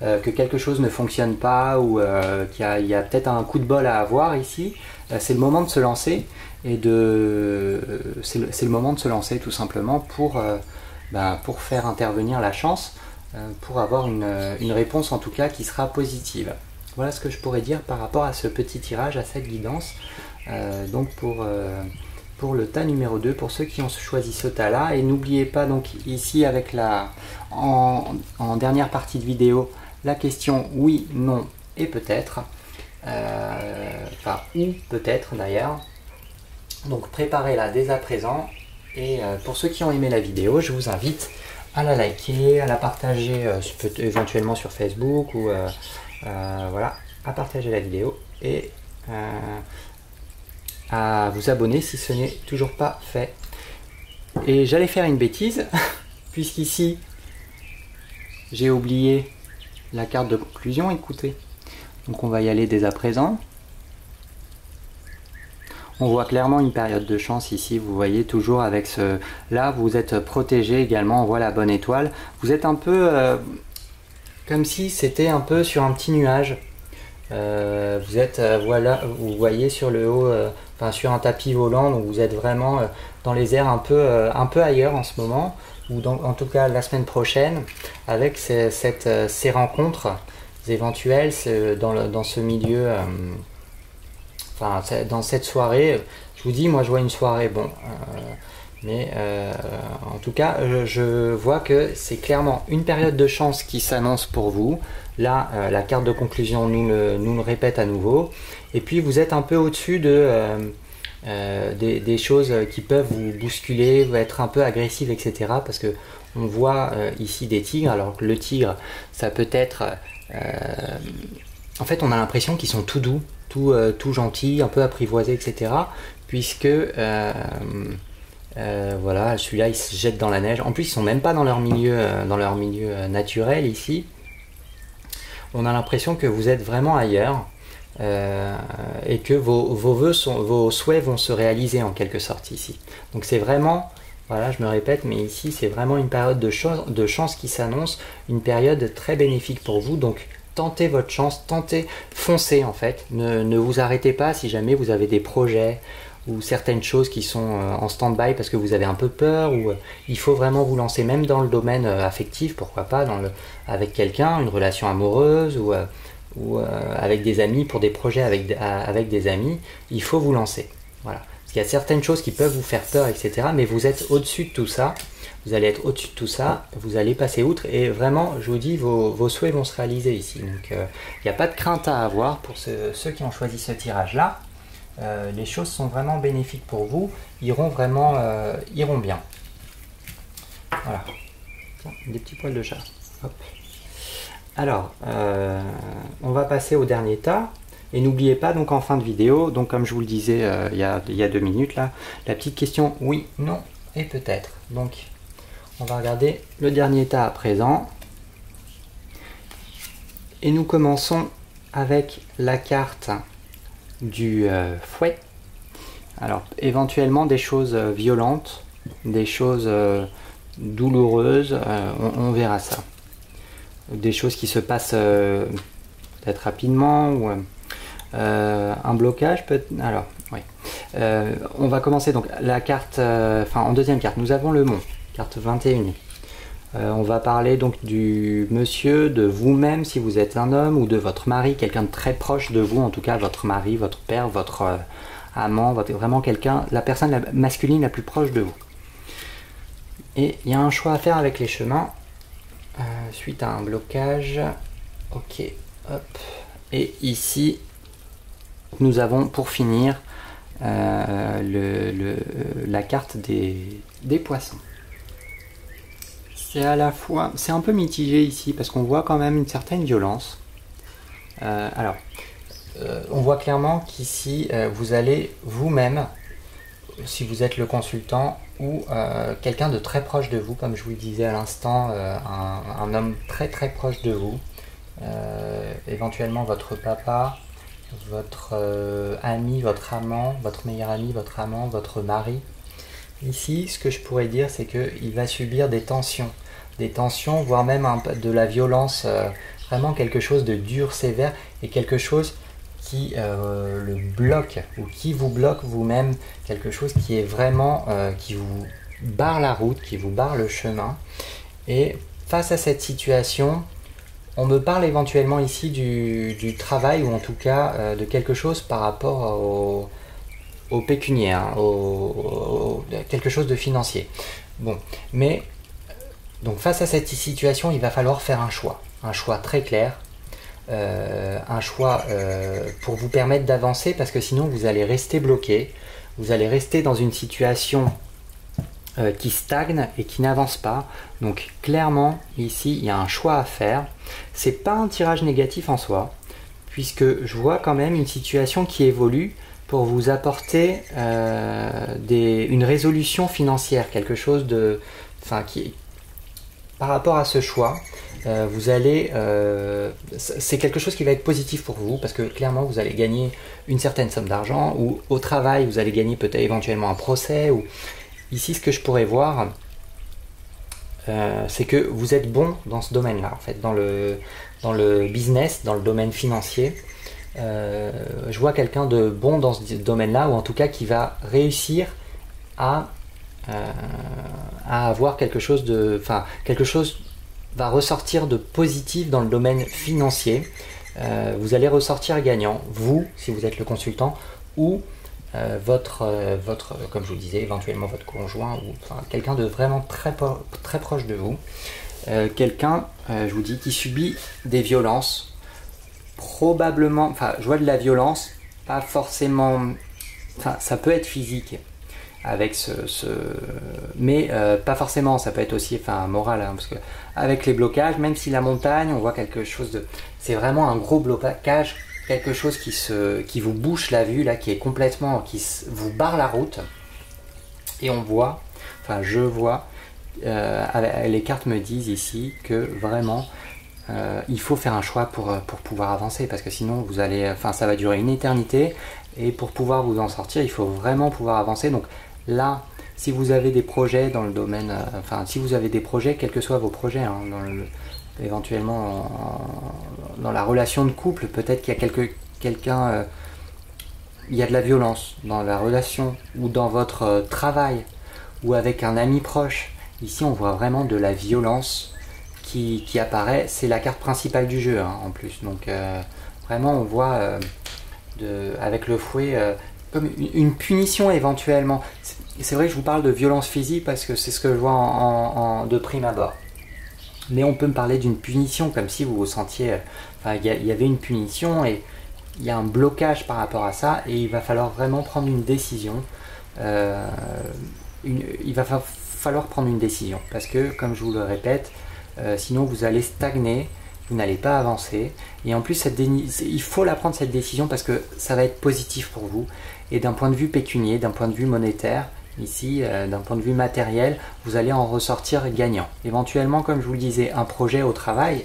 que quelque chose ne fonctionne pas ou qu'il y a, peut-être un coup de bol à avoir ici. c'est le moment de se lancer et de. c'est le, moment de se lancer tout simplement pour, bah, pour faire intervenir la chance, pour avoir une, une réponse en tout cas qui sera positive. Voilà ce que je pourrais dire par rapport à ce petit tirage, à cette guidance. Euh, donc pour, euh, pour le tas numéro 2, pour ceux qui ont choisi ce tas-là. Et n'oubliez pas donc ici avec la en, dernière partie de vidéo la question oui, non et peut-être. Euh, enfin ou peut-être d'ailleurs. Donc préparez-la dès à présent. Et pour ceux qui ont aimé la vidéo, je vous invite à la liker, à la partager éventuellement sur Facebook ou voilà, à partager la vidéo et euh, à vous abonner si ce n'est toujours pas fait. Et j'allais faire une bêtise, puisqu'ici j'ai oublié la carte de conclusion, écoutez. Donc on va y aller dès à présent. On voit clairement une période de chance ici, vous voyez toujours avec ce... Là, vous êtes protégé également, on voit la bonne étoile. Vous êtes un peu... Euh, comme si c'était un peu sur un petit nuage. Euh, vous êtes, euh, voilà, vous voyez sur le haut, euh, sur un tapis volant, donc vous êtes vraiment dans les airs un peu, un peu ailleurs en ce moment, ou en tout cas la semaine prochaine, avec ces, ces rencontres éventuelles dans, dans ce milieu, enfin dans cette soirée. Je vous dis, moi je vois une soirée, bon, mais euh, en tout cas, je, vois que c'est clairement une période de chance qui s'annonce pour vous. Là, euh, la carte de conclusion nous le, répète à nouveau. Et puis, vous êtes un peu au-dessus de, euh, des, choses qui peuvent vous bousculer, être un peu agressif, etc. Parce que on voit ici des tigres, alors que le tigre, ça peut être... en fait, on a l'impression qu'ils sont tout doux, tout, tout gentils, un peu apprivoisés, etc. Puisque... Euh, voilà, celui-là il se jette dans la neige. En plus, ils sont même pas dans leur milieu, euh, dans leur milieu euh, naturel ici. On a l'impression que vous êtes vraiment ailleurs et que vos, vos, sont, vos souhaits vont se réaliser en quelque sorte ici. Donc c'est vraiment, voilà, je me répète, mais ici c'est vraiment une période de, de chance qui s'annonce, une période très bénéfique pour vous. Donc tentez votre chance, tentez, foncez en fait. Ne, ne vous arrêtez pas si jamais vous avez des projets ou certaines choses qui sont euh, en stand-by parce que vous avez un peu peur ou euh, il faut vraiment vous lancer même dans le domaine euh, affectif, pourquoi pas avec quelqu'un, une relation amoureuse ou, avec des amis pour des projets avec, des amis, il faut vous lancer. Voilà. Parce qu'il y a certaines choses qui peuvent vous faire peur, etc. Mais vous êtes au-dessus de tout ça. Vous allez être au-dessus de tout ça. Vous allez passer outre. Et vraiment, je vous dis, vos, vos souhaits vont se réaliser ici. Donc, il n'y a pas de crainte à avoir pour ceux qui ont choisi ce tirage-là. Euh, les choses sont vraiment bénéfiques pour vous, iront vraiment euh, iront bien. Voilà. des petits poils de chat. Alors, on va passer au dernier tas. Et n'oubliez pas, donc en fin de vidéo, donc comme je vous le disais il, y a, il y a deux minutes là, la petite question oui, non et peut-être. Donc, on va regarder le dernier tas à présent. Et nous commençons avec la carte du euh, fouet. Alors, éventuellement des choses euh, violentes, des choses euh, douloureuses, on, verra ça. Des choses qui se passent peut-être rapidement ou un blocage peut Alors, oui. on va commencer donc la carte, enfin en deuxième carte, nous avons le mont, carte 21. Euh, on va parler donc du monsieur, de vous-même si vous êtes un homme, ou de votre mari, quelqu'un de très proche de vous, en tout cas votre mari, votre père, votre euh, amant, vraiment quelqu'un, la personne masculine la plus proche de vous. Et il y a un choix à faire avec les chemins, euh, suite à un blocage. Ok, hop. Et ici, nous avons pour finir la carte des poissons. C'est à la fois, c'est un peu mitigé ici parce qu'on voit quand même une certaine violence. Euh, alors, euh, on voit clairement qu'ici euh, vous allez vous-même, si vous êtes le consultant ou quelqu'un de très proche de vous, comme je vous le disais à l'instant, un, homme très très proche de vous, éventuellement votre papa, votre ami, votre amant, votre meilleur ami, votre amant, votre mari, Ici, ce que je pourrais dire, c'est qu'il va subir des tensions, des tensions, voire même de la violence, euh, vraiment quelque chose de dur, sévère, et quelque chose qui euh, le bloque, ou qui vous bloque vous-même, quelque chose qui est vraiment, euh, qui vous barre la route, qui vous barre le chemin. Et face à cette situation, on me parle éventuellement ici du travail, ou en tout cas de quelque chose par rapport au au pécuniaire, au, quelque chose de financier. Bon, mais donc face à cette situation, il va falloir faire un choix, un choix très clair, euh, un choix euh, pour vous permettre d'avancer parce que sinon vous allez rester bloqué, vous allez rester dans une situation euh, qui stagne et qui n'avance pas. Donc clairement ici il y a un choix à faire. C'est pas un tirage négatif en soi puisque je vois quand même une situation qui évolue pour vous apporter une résolution financière, quelque chose de, enfin, qui, par rapport à ce choix, euh, vous allez, euh, c'est quelque chose qui va être positif pour vous parce que clairement vous allez gagner une certaine somme d'argent ou au travail vous allez gagner peut-être éventuellement un procès ou ici ce que je pourrais voir, c'est que vous êtes bon dans ce domaine-là en fait, dans le dans le business, dans le domaine financier. Euh, je vois quelqu'un de bon dans ce domaine-là, ou en tout cas qui va réussir à, euh, à avoir quelque chose de. Enfin, quelque chose va ressortir de positif dans le domaine financier. Euh, vous allez ressortir gagnant, vous, si vous êtes le consultant, ou votre, votre, comme je vous disais, éventuellement votre conjoint, ou enfin, quelqu'un de vraiment très, très proche de vous. quelqu'un, je vous dis, qui subit des violences probablement, enfin, je vois de la violence, pas forcément, enfin, ça peut être physique avec ce, mais euh, pas forcément, ça peut être aussi, enfin, moral, hein, parce que avec les blocages, même si la montagne, on voit quelque chose de, c'est vraiment un gros blocage, quelque chose qui se, qui vous bouche la vue là, qui est complètement, qui vous barre la route, et on voit, enfin, je vois, euh, les cartes me disent ici que vraiment euh, il faut faire un choix pour, pour pouvoir avancer parce que sinon vous allez, enfin ça va durer une éternité et pour pouvoir vous en sortir il faut vraiment pouvoir avancer. Donc là, si vous avez des projets dans le domaine, euh, enfin si vous avez des projets, quels que soient vos projets, hein, éventuellement dans la relation de couple, peut-être qu'il y a quelqu'un, il y a de la violence dans la relation ou dans votre travail ou avec un ami proche. Ici on voit vraiment de la violence qui, apparaît, c'est la carte principale du jeu hein, en plus. Donc euh, vraiment on voit euh, avec le fouet euh, comme une, punition éventuellement. C'est vrai que je vous parle de violence physique parce que c'est ce que je vois en, de prime abord. Mais on peut me parler d'une punition comme si vous vous sentiez, il y, avait une punition et il y a un blocage par rapport à ça et il va falloir vraiment prendre une décision. il va falloir prendre une décision parce que, comme je vous le répète, euh, sinon, vous allez stagner vous n'allez pas avancer. Et en plus, il faut la prendre cette décision parce que ça va être positif pour vous. Et d'un point de vue pécunier, d'un point de vue monétaire, ici, euh, d'un point de vue matériel, vous allez en ressortir gagnant. Éventuellement, comme je vous le disais, un projet au travail,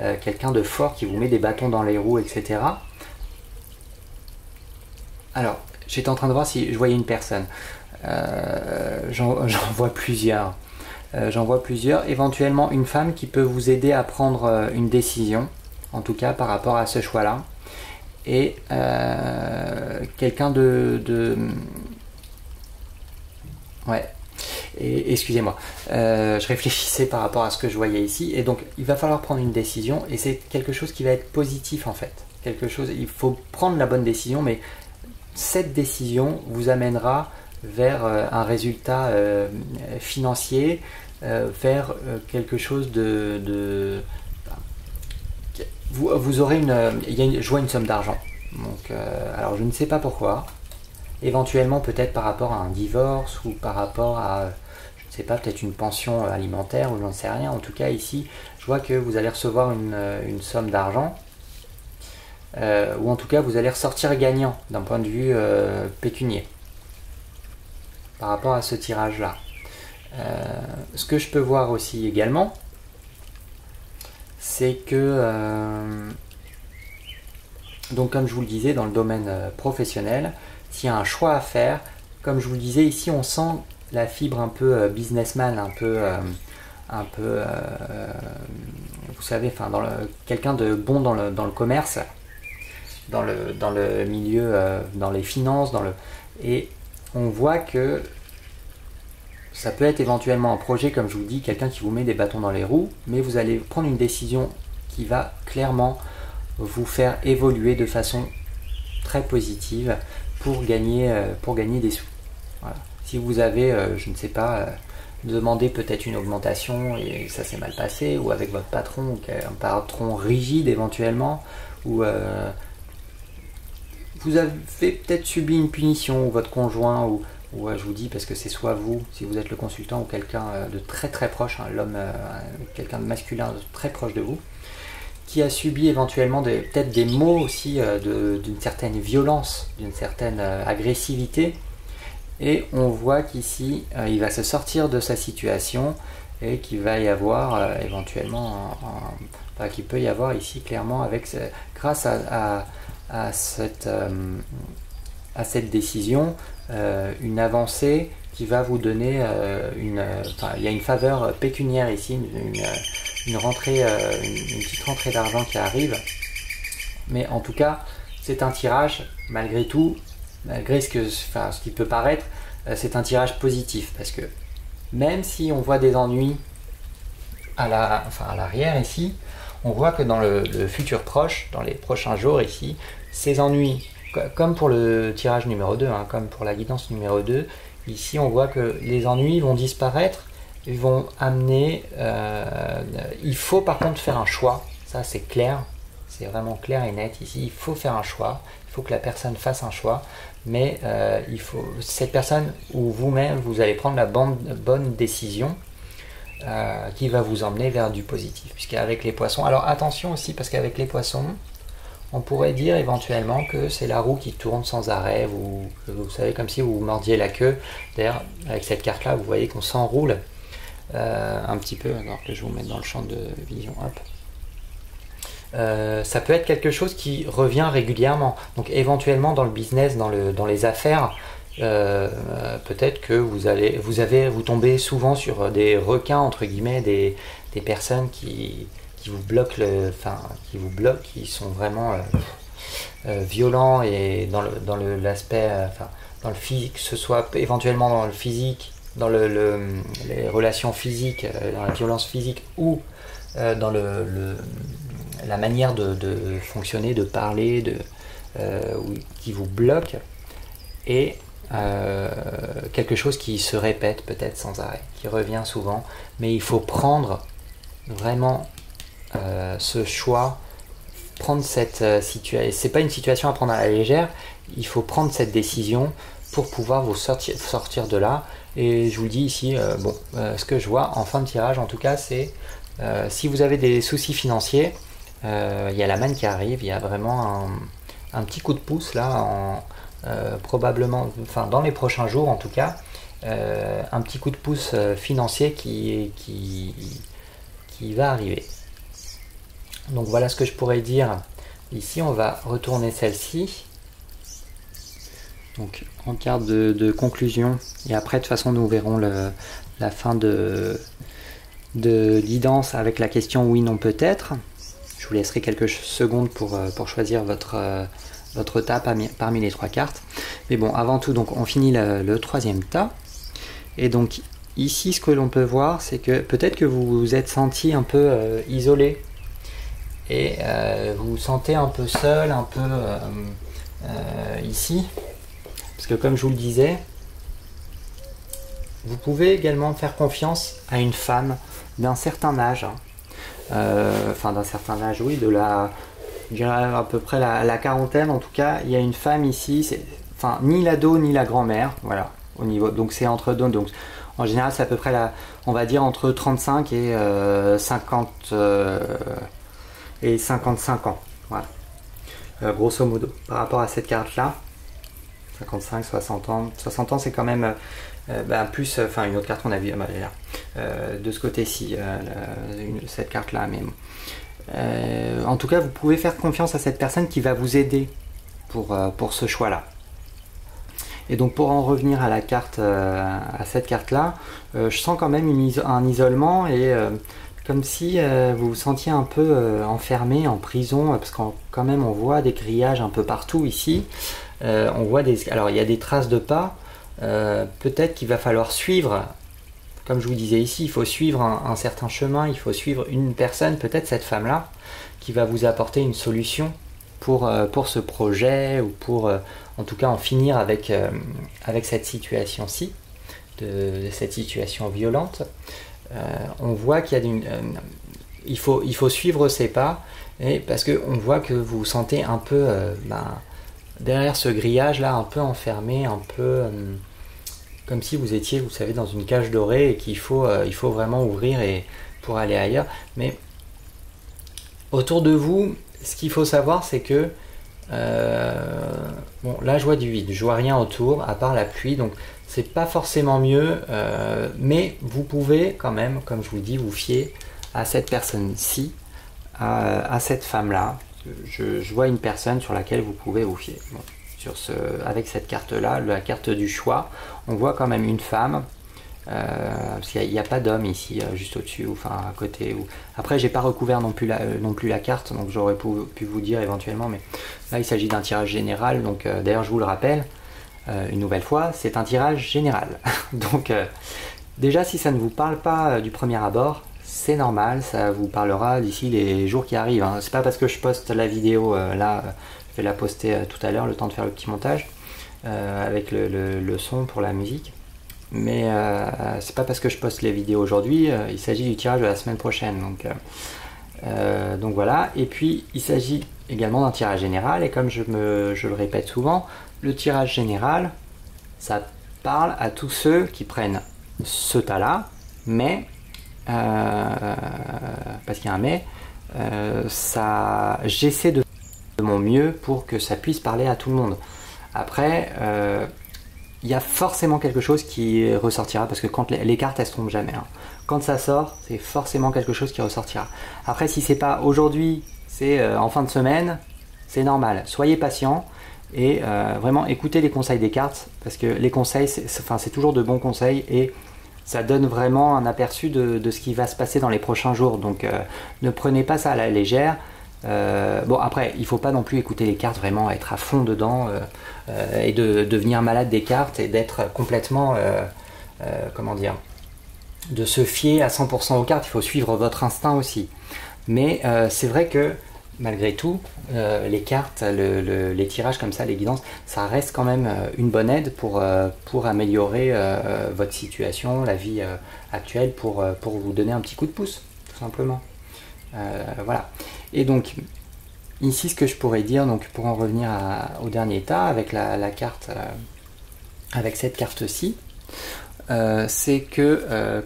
euh, quelqu'un de fort qui vous met des bâtons dans les roues, etc. Alors, j'étais en train de voir si je voyais une personne. Euh, j'en vois plusieurs. J'en vois plusieurs. Éventuellement, une femme qui peut vous aider à prendre une décision, en tout cas par rapport à ce choix-là. Et quelqu'un de, Ouais. Excusez-moi, euh, je réfléchissais par rapport à ce que je voyais ici, et donc il va falloir prendre une décision, et c'est quelque chose qui va être positif en fait. Quelque chose, il faut prendre la bonne décision, mais cette décision vous amènera vers euh, un résultat euh, financier, vers quelque chose de, vous, vous, aurez une, il y a une, je vois une somme d'argent. Donc, alors je ne sais pas pourquoi éventuellement peut-être par rapport à un divorce ou par rapport à, je ne sais pas, peut-être une pension alimentaire ou j'en sais rien. En tout cas, ici, je vois que vous allez recevoir une, euh, somme d'argent. Euh, ou en tout cas, vous allez ressortir gagnant d'un point de vue euh, pécunier par rapport à ce tirage-là. ce que je peux voir aussi également, c'est que, donc comme je vous le disais, dans le domaine professionnel, s'il y a un choix à faire, comme je vous le disais, ici on sent la fibre un peu euh, businessman, un peu, euh, un peu, euh, vous savez, enfin, quelqu'un de bon dans le, dans le commerce, dans le, dans le milieu, dans les finances, dans le, et on voit que ça peut être éventuellement un projet, comme je vous dis, quelqu'un qui vous met des bâtons dans les roues, mais vous allez prendre une décision qui va clairement vous faire évoluer de façon très positive pour gagner, euh, pour gagner des sous. Si vous avez, euh, je ne sais pas, euh, demandé peut-être une augmentation et ça s'est mal passé, ou avec votre patron, un patron rigide éventuellement, ou vous avez peut-être subi une punition, ou votre conjoint, ou, ou je vous dis parce que c'est soit vous, si vous êtes le consultant, ou quelqu'un de très très proche, hein, l'homme, quelqu'un de masculin très proche de vous, qui a subi éventuellement peut-être des mots aussi euh, d'une certaine violence, d'une certaine euh, agressivité. Et on voit qu'ici, euh, il va se sortir de sa situation et qu'il va y avoir éventuellement, un, qu'il peut y avoir ici clairement, avec, grâce à, cette, à cette décision, une avancée qui va vous donner une. il y a une faveur pécuniaire ici, une rentrée, euh, une, petite rentrée d'argent qui arrive. Mais en tout cas, c'est un tirage, malgré tout, malgré ce, que, ce qui peut paraître, euh, c'est un tirage positif. Parce que même si on voit des ennuis à la, l'arrière ici, on voit que dans le, futur proche, dans les prochains jours ici, ces ennuis, comme pour le tirage numéro 2, hein, comme pour la guidance numéro 2, ici on voit que les ennuis vont disparaître ils vont amener. Euh, il faut par contre faire un choix. Ça, c'est clair. C'est vraiment clair et net ici. Il faut faire un choix. Il faut que la personne fasse un choix. Mais euh, il faut cette personne ou vous-même, vous allez prendre la bonne, décision euh, qui va vous emmener vers du positif. Puisqu'avec les poissons. Alors attention aussi parce qu'avec les poissons, on pourrait dire éventuellement que c'est la roue qui tourne sans arrêt. Vous, savez comme si vous mordiez la queue. D'ailleurs, avec cette carte-là, vous voyez qu'on s'enroule euh, un petit peu, alors que je vous mets dans le champ de vision, euh, ça peut être quelque chose qui revient régulièrement. Donc éventuellement dans le business, dans les affaires, euh, peut-être que vous allez, vous avez, vous tombez souvent sur des requins entre guillemets, des, personnes qui, vous bloquent, enfin, qui vous bloquent, qui sont vraiment violents et dans le, dans l'aspect, enfin, dans le physique, que ce soit éventuellement dans le physique dans le, les relations physiques, euh, dans la violence physique ou euh, dans le, la manière de, fonctionner, de parler, de, euh, qui vous bloque, et quelque chose qui se répète peut-être sans arrêt, qui revient souvent, mais il faut prendre vraiment ce choix, prendre cette situation. C'est pas une situation à prendre à la légère, il faut prendre cette décision pour pouvoir vous sortir, de là et je vous dis ici, euh, bon, euh, ce que je vois en fin de tirage, en tout cas, c'est euh, si vous avez des soucis financiers, il y a la manne qui arrive, il y a vraiment un, petit coup de pouce là, en, probablement, enfin dans les prochains jours en tout cas, un petit coup de pouce financier qui, qui, qui va arriver. Donc voilà ce que je pourrais dire. Ici, on va retourner celle-ci. Donc en carte de, conclusion. Et après, de toute façon, nous verrons la fin de, de avec la question oui, non, peut-être. Je vous laisserai quelques secondes pour, euh, pour choisir votre, euh, votre tas parmi, les trois cartes. Mais bon, avant tout, donc on finit le, troisième tas. Et donc ici, ce que l'on peut voir, c'est que peut-être que vous vous êtes senti un peu euh, isolé et vous vous sentez un peu seul, un peu ici. Parce que comme je vous le disais, vous pouvez également faire confiance à une femme d'un certain âge. Hein. Euh, enfin, d'un certain âge, oui, de la. Je à peu près la, quarantaine en tout cas. Il y a une femme ici. Enfin, ni l'ado ni la grand-mère, voilà, au niveau. Donc c'est entre deux. En général, c'est à peu près la. On va dire entre 35 et 50. Euh, euh, et 55 ans. Voilà. grosso modo. Par rapport à cette carte-là. 55, 60 ans. 60 ans, c'est quand même euh, bah, plus, enfin une autre carte qu'on a vu, bah, euh, de ce côté-ci, euh, cette carte-là. Mais en tout cas, vous pouvez faire confiance à cette personne qui va vous aider pour, pour ce choix-là. Et donc pour en revenir à la carte, à cette carte-là, je sens quand même un isolement et comme si vous vous sentiez un peu enfermé en prison, parce qu'en quand même on voit des grillages un peu partout ici. on voit des, alors il y a des traces de pas, euh, peut-être qu'il va falloir suivre, comme je vous disais ici, il faut suivre un, certain chemin, il faut suivre une personne, peut-être cette femme-là, qui va vous apporter une solution pour, euh, pour ce projet ou pour euh, en tout cas en finir avec, avec cette situation-ci, de, cette situation violente. On voit qu'il y a il, faut, il faut suivre ses pas et parce qu'on voit que vous vous sentez un peu ben, derrière ce grillage là, un peu enfermé, un peu euh, comme si vous étiez, vous savez, dans une cage dorée et qu'il faut, euh, il faut vraiment ouvrir et pour aller ailleurs. Mais autour de vous, ce qu'il faut savoir, c'est que euh, bon, là, je vois du vide, je vois rien autour à part la pluie, donc c'est pas forcément mieux, mais vous pouvez quand même, comme je vous dis, vous fier à cette personne-ci, à cette femme-là, je, vois une personne sur laquelle vous pouvez vous fier. sur ce, avec cette carte-là, la carte du choix, on voit quand même une femme. Euh, parce qu'il n'y a, pas d'homme ici, euh, juste au-dessus, ou enfin à côté. Ou... Après, j'ai pas recouvert non plus la, euh, carte, donc j'aurais pu, vous dire éventuellement, mais là il s'agit d'un tirage général, donc d'ailleurs je vous le rappelle, une nouvelle fois, c'est un tirage général. donc déjà, si ça ne vous parle pas du premier abord, c'est normal, ça vous parlera d'ici les jours qui arrivent. Hein. C'est pas parce que je poste la vidéo là, je vais la poster tout à l'heure, le temps de faire le petit montage avec le, son pour la musique. Mais c'est pas parce que je poste les vidéos aujourd'hui, il s'agit du tirage de la semaine prochaine. Donc, donc voilà. Et puis il s'agit également d'un tirage général. Et comme je, me, je le répète souvent, le tirage général, ça parle à tous ceux qui prennent ce tas-là, mais euh, parce qu'il y a un mais, euh, ça, j'essaie de, de mon mieux pour que ça puisse parler à tout le monde. Après, euh, il y a forcément quelque chose qui ressortira parce que quand les, cartes elles se trompent jamais. Hein. Quand ça sort, c'est forcément quelque chose qui ressortira. Après, si c'est pas aujourd'hui, c'est en fin de semaine, c'est normal. Soyez patient et vraiment écoutez les conseils des cartes parce que les conseils, c'est toujours de bons conseils et ça donne vraiment un aperçu de, ce qui va se passer dans les prochains jours. Donc euh, ne prenez pas ça à la légère. Euh, bon après, il faut pas non plus écouter les cartes vraiment, être à fond dedans euh, et de devenir malade des cartes et d'être complètement, comment dire, de se fier à 100% aux cartes. Il faut suivre votre instinct aussi. Mais c'est vrai que malgré tout, euh, les cartes, les tirages comme ça, les guidances, ça reste quand même euh, une bonne aide pour, euh, pour améliorer votre situation, la vie actuelle, pour, pour vous donner un petit coup de pouce, tout simplement. Voilà. Et donc, ici, ce que je pourrais dire, donc pour en revenir au dernier état, avec la, carte, avec cette carte-ci, c'est que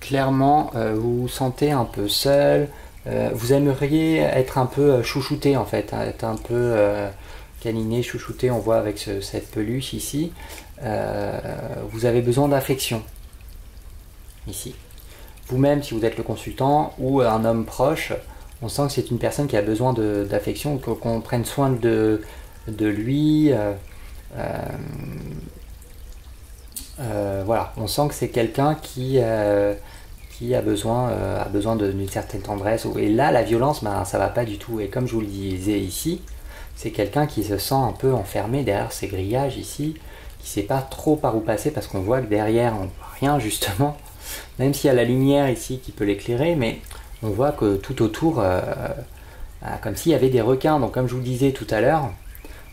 clairement, vous vous sentez un peu seul, vous aimeriez être un peu chouchouté en fait, hein, être un peu câliné, chouchouté, on voit avec cette peluche ici. vous avez besoin d'affection ici. Vous-même, si vous êtes le consultant ou un homme proche, on sent que c'est une personne qui a besoin d'affection, qu'on prenne soin de, lui. Euh, euh, euh, voilà, on sent que c'est quelqu'un qui, a besoin, d'une certaine tendresse. Et là, la violence, ben, ça va pas du tout. Et comme je vous le disais ici, c'est quelqu'un qui se sent un peu enfermé derrière ces grillages ici, qui sait pas trop par où passer parce qu'on voit que derrière, on voit rien justement. Même s'il y a la lumière ici qui peut l'éclairer, mais on voit que tout autour, comme s'il y avait des requins. Donc comme je vous disais tout à l'heure,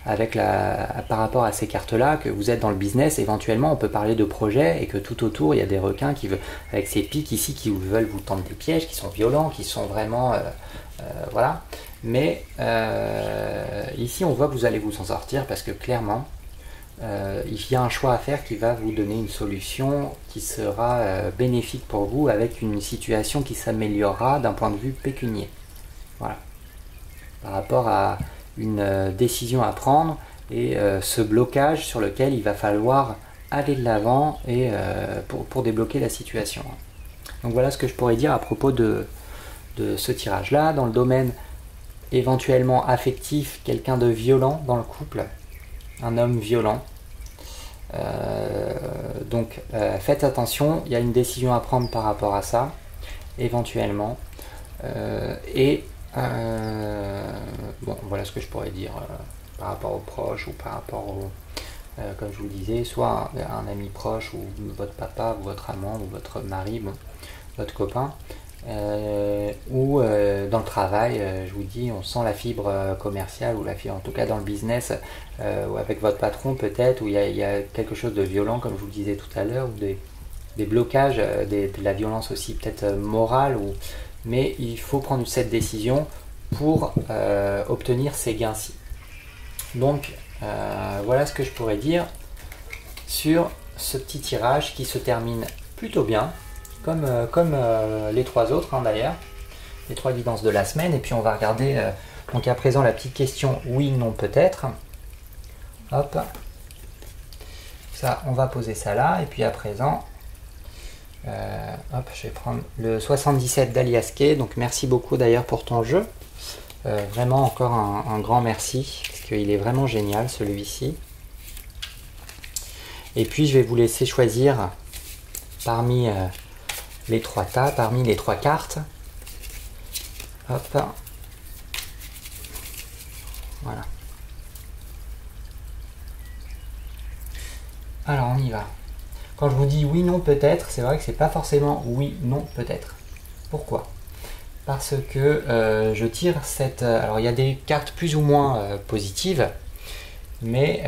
avec la, par rapport à ces cartes-là, que vous êtes dans le business, éventuellement on peut parler de projets et que tout autour il y a des requins qui veulent, avec ces pics ici qui veulent vous tendre des pièges, qui sont violents, qui sont vraiment, euh, euh, voilà. Mais euh, ici on voit que vous allez vous en sortir parce que clairement il y a un choix à faire qui va vous donner une solution qui sera bénéfique pour vous avec une situation qui s'améliorera d'un point de vue pécunier. Voilà. Par rapport à une euh, décision à prendre et euh, ce blocage sur lequel il va falloir aller de l'avant et euh, pour, débloquer la situation. Donc voilà ce que je pourrais dire à propos de, ce tirage-là. Dans le domaine éventuellement affectif, quelqu'un de violent dans le couple, un homme violent. donc faites attention, il y a une décision à prendre par rapport à ça, éventuellement. et euh, bon, voilà ce que je pourrais dire euh, par rapport aux proches ou par rapport au, euh, comme je vous le disais, soit un, ami proche ou votre papa ou votre amant ou votre mari, votre copain, ou dans le travail, je vous dis, on sent la fibre commerciale ou la fibre, en tout cas dans le business, ou avec votre patron peut-être, où il y, a, quelque chose de violent, comme je vous le disais tout à l'heure, ou des, blocages, de la violence aussi peut-être morale, mais il faut prendre cette décision pour euh, obtenir ces gains-ci. Donc euh, voilà ce que je pourrais dire sur ce petit tirage qui se termine plutôt bien, comme, euh, comme les trois autres hein, d'ailleurs, les trois guidances de la semaine. Et puis on va regarder donc à présent la petite question oui, non, peut-être. Hop. Ça, on va poser ça là. Et puis à présent, euh, hop, je vais prendre le 77 d'Aliaske. Donc merci beaucoup d'ailleurs pour ton jeu. Euh, vraiment encore un, grand merci parce qu'il est vraiment génial celui-ci. Et puis je vais vous laisser choisir parmi euh, les trois tas, parmi les trois cartes. Hop. Voilà. Alors on y va. Quand je vous dis oui, non, peut-être, c'est vrai que c'est pas forcément oui, non, peut-être. Pourquoi? Parce que euh, je tire cette. Euh, alors il y a des cartes plus ou moins euh, positives, mais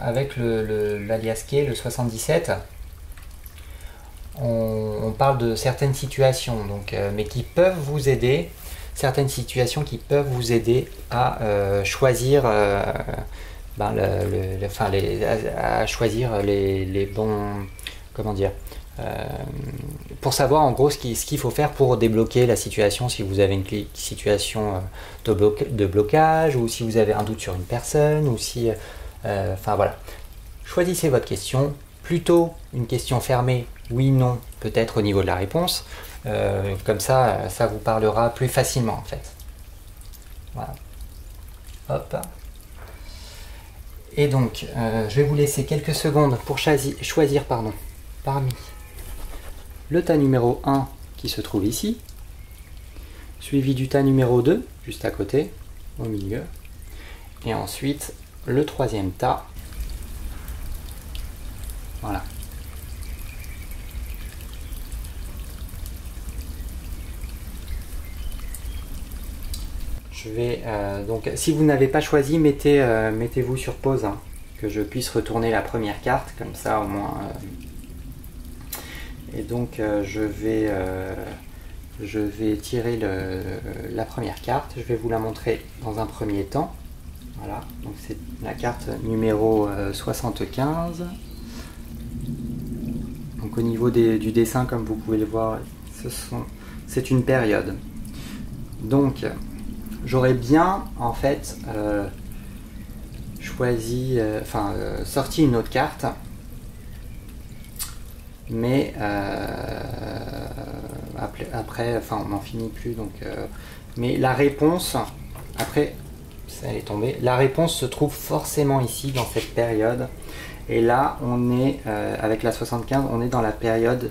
avec le, l'alias le, le 77, on, parle de certaines situations, donc, mais qui peuvent vous aider, certaines situations qui peuvent vous aider à choisir les, à, choisir les, bons. Comment dire euh, Pour savoir en gros ce qu'il faut faire pour débloquer la situation, si vous avez une situation euh, de, blocage, ou si vous avez un doute sur une personne, ou si. Euh, enfin voilà. Choisissez votre question. Plutôt une question fermée, oui, non, peut-être au niveau de la réponse. comme ça, ça vous parlera plus facilement en fait. Voilà. Hop. Et donc, euh, je vais vous laisser quelques secondes pour choisir, pardon, parmi le tas numéro 1 qui se trouve ici, suivi du tas numéro 2, juste à côté, au milieu, et ensuite le troisième tas. Voilà. Je vais euh, donc, si vous n'avez pas choisi, mettez, euh, mettez-vous sur pause, hein, que je puisse retourner la première carte, comme ça au moins. Euh. Et donc je vais, je vais tirer la première carte. Je vais vous la montrer dans un premier temps. Voilà, donc c'est la carte numéro 75. Donc au niveau du dessin, comme vous pouvez le voir, c'est une période. Donc, j'aurais bien en fait choisi, enfin sorti une autre carte, mais après, enfin on n'en finit plus donc. mais la réponse, après, ça est tombé. La réponse se trouve forcément ici dans cette période. Et là, on est avec la 75, on est dans la période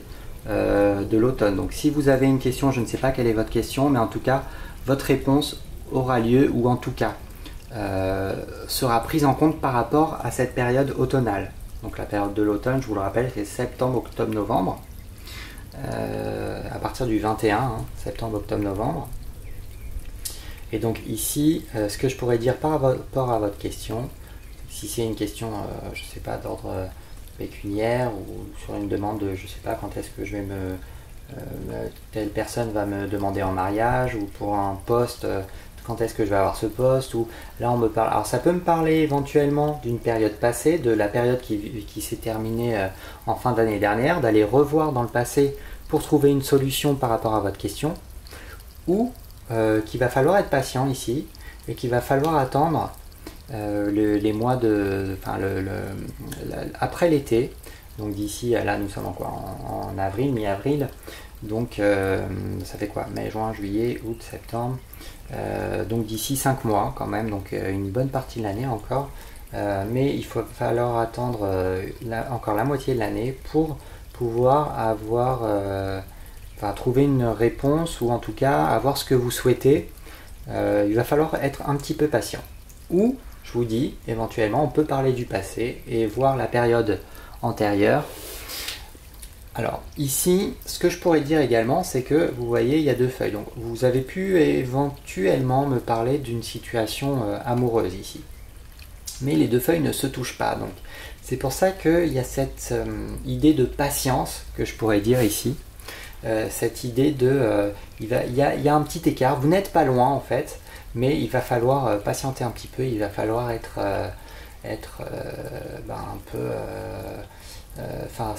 euh, de l'automne. Donc si vous avez une question, je ne sais pas quelle est votre question, mais en tout cas, votre réponse aura lieu ou en tout cas euh, sera prise en compte par rapport à cette période automnale. Donc la période de l'automne, je vous le rappelle, c'est septembre, octobre, novembre. Euh, à partir du 21, hein, septembre, octobre, novembre. Et donc ici, ce que je pourrais dire par rapport à votre question, si c'est une question, je ne sais pas, d'ordre pécuniaire ou sur une demande de je sais pas quand est-ce que je vais me euh, telle personne va me demander en mariage ou pour un poste euh, quand est-ce que je vais avoir ce poste ou là on me parle. Alors ça peut me parler éventuellement d'une période passée de la période qui, qui s'est terminée euh, en fin d'année dernière d'aller revoir dans le passé pour trouver une solution par rapport à votre question ou qu'il va falloir être patient ici et qu'il va falloir attendre euh, les mois de, enfin le, après l'été, donc d'ici là nous sommes en quoi en, avril, mi-avril, donc euh, ça fait quoi? Mai, juin, juillet, août, septembre, euh, donc d'ici 5 mois quand même, donc une bonne partie de l'année encore, mais il faut falloir attendre encore la moitié de l'année pour pouvoir avoir, enfin trouver une réponse ou en tout cas avoir ce que vous souhaitez. il va falloir être un petit peu patient. Ou je vous dis, éventuellement, on peut parler du passé et voir la période antérieure. Alors ici, ce que je pourrais dire également, c'est que vous voyez, il y a deux feuilles. Donc vous avez pu éventuellement me parler d'une situation euh, amoureuse ici. Mais les deux feuilles ne se touchent pas. Donc c'est pour ça qu'il y a cette euh, idée de patience que je pourrais dire ici. Euh, cette idée de il, y a, un petit écart, vous n'êtes pas loin en fait, mais il va falloir patienter un petit peu, il va falloir être, ben, un peu. Enfin,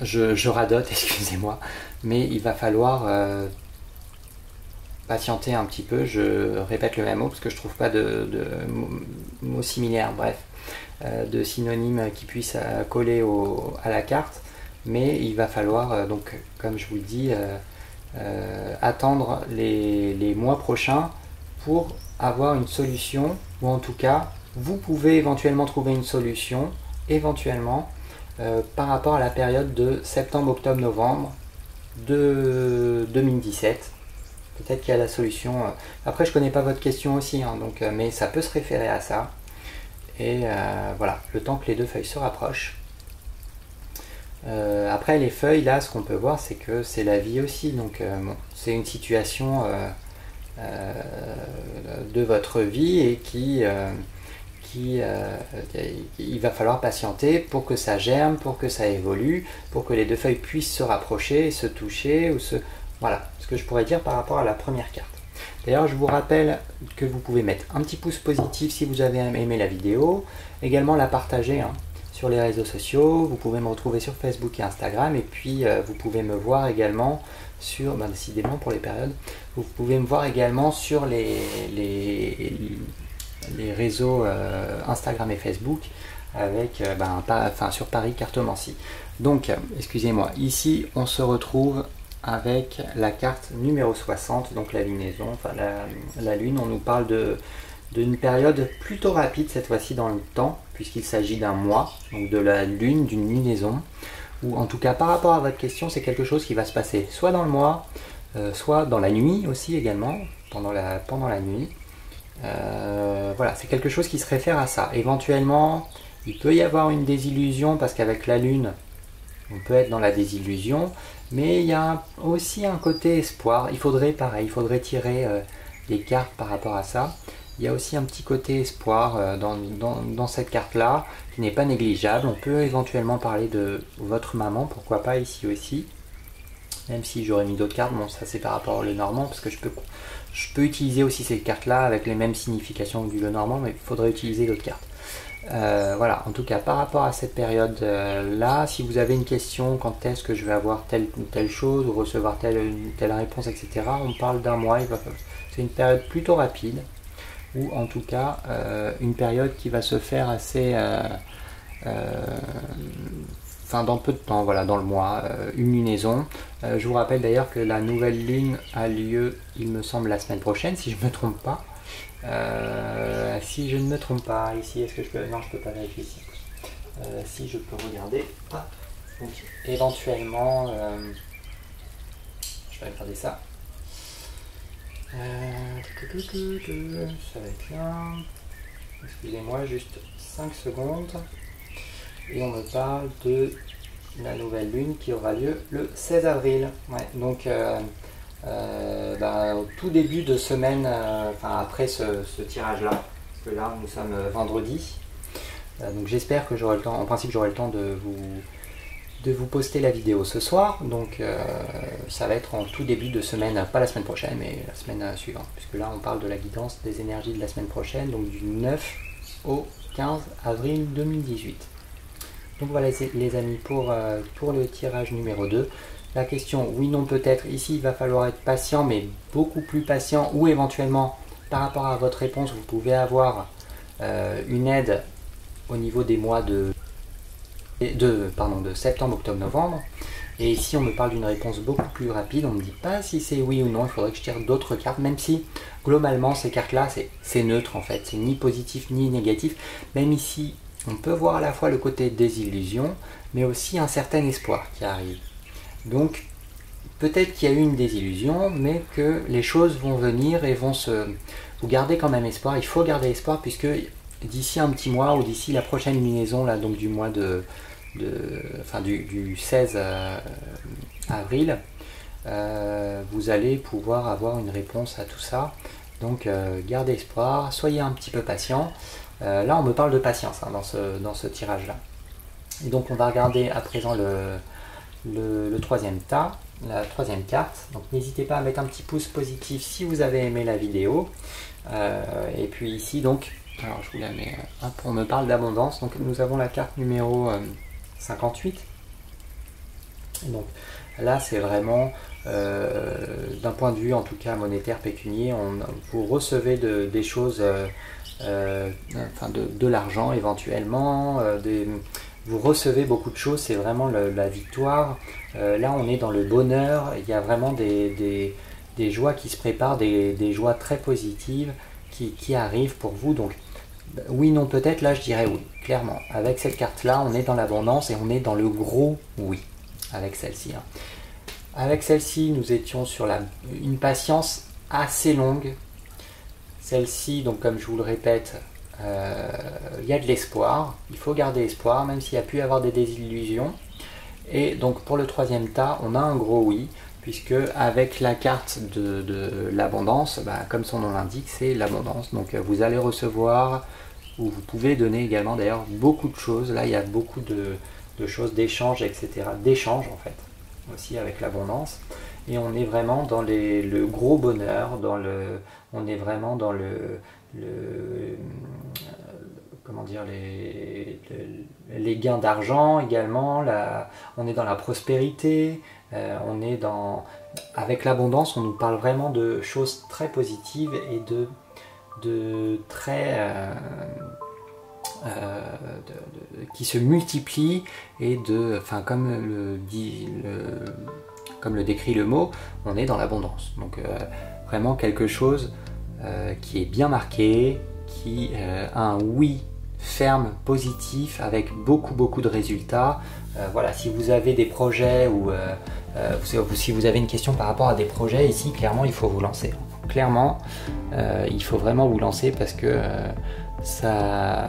je, radote, excusez-moi, mais il va falloir patienter un petit peu. Je répète le même mot parce que je trouve pas de, mots similaires, bref, de synonymes qui puissent coller à la carte. Mais il va falloir, donc, comme je vous le dis, euh, attendre les, mois prochains pour avoir une solution, ou en tout cas, vous pouvez éventuellement trouver une solution, éventuellement, euh, par rapport à la période de septembre, octobre, novembre de 2017. Peut-être qu'il y a la solution. Euh, après, je connais pas votre question aussi, hein, donc, mais ça peut se référer à ça. Et voilà, le temps que les deux feuilles se rapprochent, euh, après les feuilles, là, ce qu'on peut voir, c'est que c'est la vie aussi. Donc euh, c'est une situation euh, de votre vie et qui, qui il va falloir patienter pour que ça germe, pour que ça évolue, pour que les deux feuilles puissent se rapprocher, se toucher ou se voilà ce que je pourrais dire par rapport à la première carte. D'ailleurs, je vous rappelle que vous pouvez mettre un petit pouce positif si vous avez aimé la vidéo, également la partager. Hein sur les réseaux sociaux, vous pouvez me retrouver sur Facebook et Instagram, et puis euh, vous pouvez me voir également sur, ben, décidément pour les périodes, vous pouvez me voir également sur les, les, réseaux euh, Instagram et Facebook avec euh, ben, sur Paris Cartomancie. Donc, excusez-moi, ici on se retrouve avec la carte numéro 60, donc la lunaison, enfin la, lune, on nous parle de d'une période plutôt rapide cette fois-ci dans le temps, puisqu'il s'agit d'un mois, donc de la lune, d'une lunaison, ou en tout cas par rapport à votre question, c'est quelque chose qui va se passer soit dans le mois, euh, soit dans la nuit aussi également, pendant la nuit. Euh, voilà, c'est quelque chose qui se réfère à ça. Éventuellement, il peut y avoir une désillusion parce qu'avec la lune, on peut être dans la désillusion, mais il y a aussi un côté espoir. Il faudrait pareil, il faudrait tirer euh, des cartes par rapport à ça il y a aussi un petit côté espoir euh, dans, cette carte-là qui n'est pas négligeable. On peut éventuellement parler de votre maman, pourquoi pas ici aussi. Même si j'aurais mis d'autres cartes, bon ça c'est par rapport au normand, parce que je peux, je peux utiliser aussi ces cartes-là avec les mêmes significations que du normand, mais il faudrait utiliser d'autres cartes. voilà, en tout cas par rapport à cette période-là, si vous avez une question, quand est-ce que je vais avoir telle ou telle chose, ou recevoir telle telle réponse, etc., on parle d'un mois, c'est une période plutôt rapide, ou en tout cas une période qui va se faire assez dans peu de temps, voilà, dans le mois, euh, une lunaison. Euh, je vous rappelle d'ailleurs que la nouvelle lune a lieu, il me semble, la semaine prochaine, si je ne me trompe pas. Euh, si je ne me trompe pas, ici, est-ce que je peux... Non, je peux pas vérifier ici. si je peux regarder. Donc, éventuellement, je vais regarder ça. ça va être là. Excusez-moi, juste 5 secondes et on me parle de la nouvelle lune qui aura lieu le 16 avril. donc euh, euh, bah, au tout début de semaine, euh, après ce, tirage-là, parce que là nous sommes vendredi. donc j'espère que j'aurai le temps, en principe j'aurai le temps de vous, de vous poster la vidéo ce soir. Donc ça va être en tout début de semaine, pas la semaine prochaine, mais la semaine suivante. Puisque là on parle de la guidance des énergies de la semaine prochaine, donc du 9 au 15 avril 2018. Donc voilà les amis pour, euh, pour le tirage numéro 2. La question oui, non, peut-être. Ici, il va falloir être patient, mais beaucoup plus patient. Ou éventuellement, par rapport à votre réponse, vous pouvez avoir euh, une aide au niveau des mois de, de, pardon, de septembre, octobre, novembre. Et ici, on me parle d'une réponse beaucoup plus rapide. On ne me dit pas si c'est oui ou non. Il faudrait que je tire d'autres cartes, même si globalement, ces cartes-là, c'est neutre en fait. C'est ni positif ni négatif. Même ici, on peut voir à la fois le côté désillusion, mais aussi un certain espoir qui arrive. Donc, peut-être qu'il y a eu une désillusion, mais que les choses vont venir et vont se... Vous gardez quand même espoir, il faut garder espoir, puisque d'ici un petit mois, ou d'ici la prochaine lunaison, là, donc du mois de... enfin, du, 16 euh, avril, euh, vous allez pouvoir avoir une réponse à tout ça. Donc, euh, gardez espoir, soyez un petit peu patient. Euh, là, on me parle de patience hein, dans ce, dans ce tirage-là. Et donc, on va regarder à présent le, le, troisième tas, la troisième carte. Donc, n'hésitez pas à mettre un petit pouce positif si vous avez aimé la vidéo. Euh, et puis ici, donc, alors je vous la mets, on me parle d'abondance. Donc, nous avons la carte numéro 58. Euh, donc, là, c'est vraiment d'un point de vue en tout cas monétaire pécunier, on, vous recevez des choses euh, enfin de, l'argent éventuellement, euh, vous recevez beaucoup de choses, c'est vraiment la victoire. Euh, là, on est dans le bonheur, il y a vraiment des, joies qui se préparent, des, joies très positives qui, arrivent pour vous. Donc, oui, non, peut-être, là, je dirais oui, clairement. Avec cette carte-là, on est dans l'abondance et on est dans le gros oui, avec celle-ci. Hein. Avec celle-ci, nous étions sur une patience assez longue, celle-ci, donc comme je vous le répète, euh, il y a de l'espoir. Il faut garder espoir, même s'il y a pu y avoir des désillusions. Et donc pour le troisième tas, on a un gros oui, puisque avec la carte de, l'abondance, bah, comme son nom l'indique, c'est l'abondance. Donc vous allez recevoir, ou vous pouvez donner également d'ailleurs beaucoup de choses. Là, il y a beaucoup de, choses d'échange, etc. D'échange en fait, aussi avec l'abondance. Et on est vraiment dans le gros bonheur, dans le, on est vraiment dans le, euh, comment dire les, les gains d'argent également on est dans la prospérité euh, on est dans avec l'abondance on nous parle vraiment de choses très positives et de de très euh, qui se multiplient et de enfin comme le dit comme le décrit le mot on est dans l'abondance donc vraiment quelque chose euh, qui est bien marqué, qui euh, a un oui ferme, positif, avec beaucoup beaucoup de résultats. Euh, voilà, si vous avez des projets ou si vous avez une question par rapport à des projets, ici clairement il faut vous lancer. Clairement, il faut vraiment vous lancer parce que ça,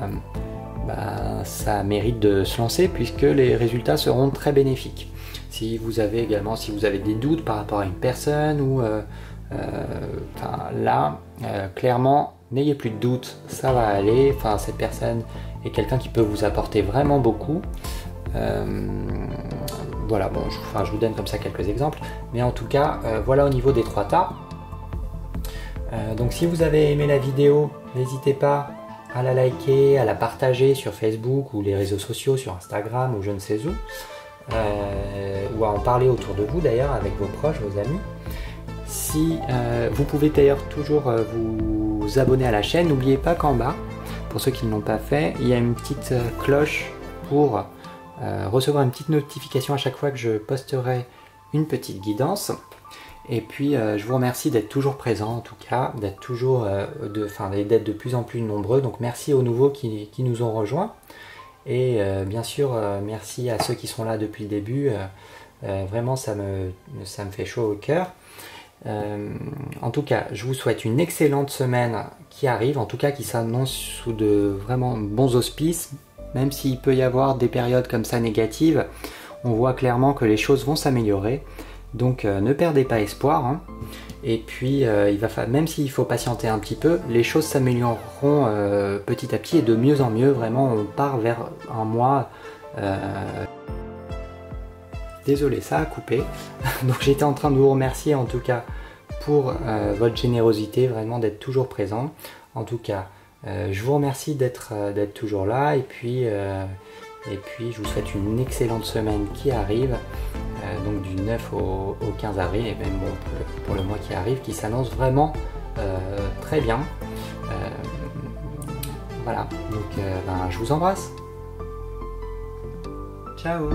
bah, ça mérite de se lancer puisque les résultats seront très bénéfiques. Si vous avez également, si vous avez des doutes par rapport à une personne ou là, euh, clairement, n'ayez plus de doute, ça va aller. Enfin, cette personne est quelqu'un qui peut vous apporter vraiment beaucoup. Euh, voilà, bon, je, vous donne comme ça quelques exemples. Mais en tout cas, euh, voilà au niveau des trois tas. donc si vous avez aimé la vidéo, n'hésitez pas à la liker, à la partager sur Facebook ou les réseaux sociaux, sur Instagram ou je ne sais où, euh, ou à en parler autour de vous d'ailleurs avec vos proches, vos amis. Si euh, vous pouvez d'ailleurs toujours euh, vous abonner à la chaîne, n'oubliez pas qu'en bas, pour ceux qui ne l'ont pas fait, il y a une petite cloche pour recevoir une petite notification à chaque fois que je posterai une petite guidance. Et puis je vous remercie d'être toujours présent en tout cas, d'être toujours de, d'être de plus en plus nombreux. Donc merci aux nouveaux qui, qui nous ont rejoints. Et euh, bien sûr, euh, merci à ceux qui sont là depuis le début. Euh, vraiment, ça me, ça me fait chaud au cœur. en tout cas, je vous souhaite une excellente semaine qui arrive, en tout cas qui s'annonce sous de vraiment bons auspices, même s'il peut y avoir des périodes comme ça négatives, on voit clairement que les choses vont s'améliorer. Donc ne perdez pas espoir. Hein. Et puis, euh, même s'il faut patienter un petit peu, les choses s'amélioreront euh, petit à petit et de mieux en mieux. Vraiment, on part vers un mois. Euh, désolé, ça a coupé. Donc, j'étais en train de vous remercier en tout cas pour votre générosité, vraiment d'être toujours présent. En tout cas, je vous remercie d'être toujours là. Et puis, et puis, je vous souhaite une excellente semaine qui arrive. Euh, donc du 9 au, 15 avril, et même bon, pour, le, mois qui arrive, qui s'annonce vraiment euh, très bien. Euh, voilà, donc ben, je vous embrasse. Ciao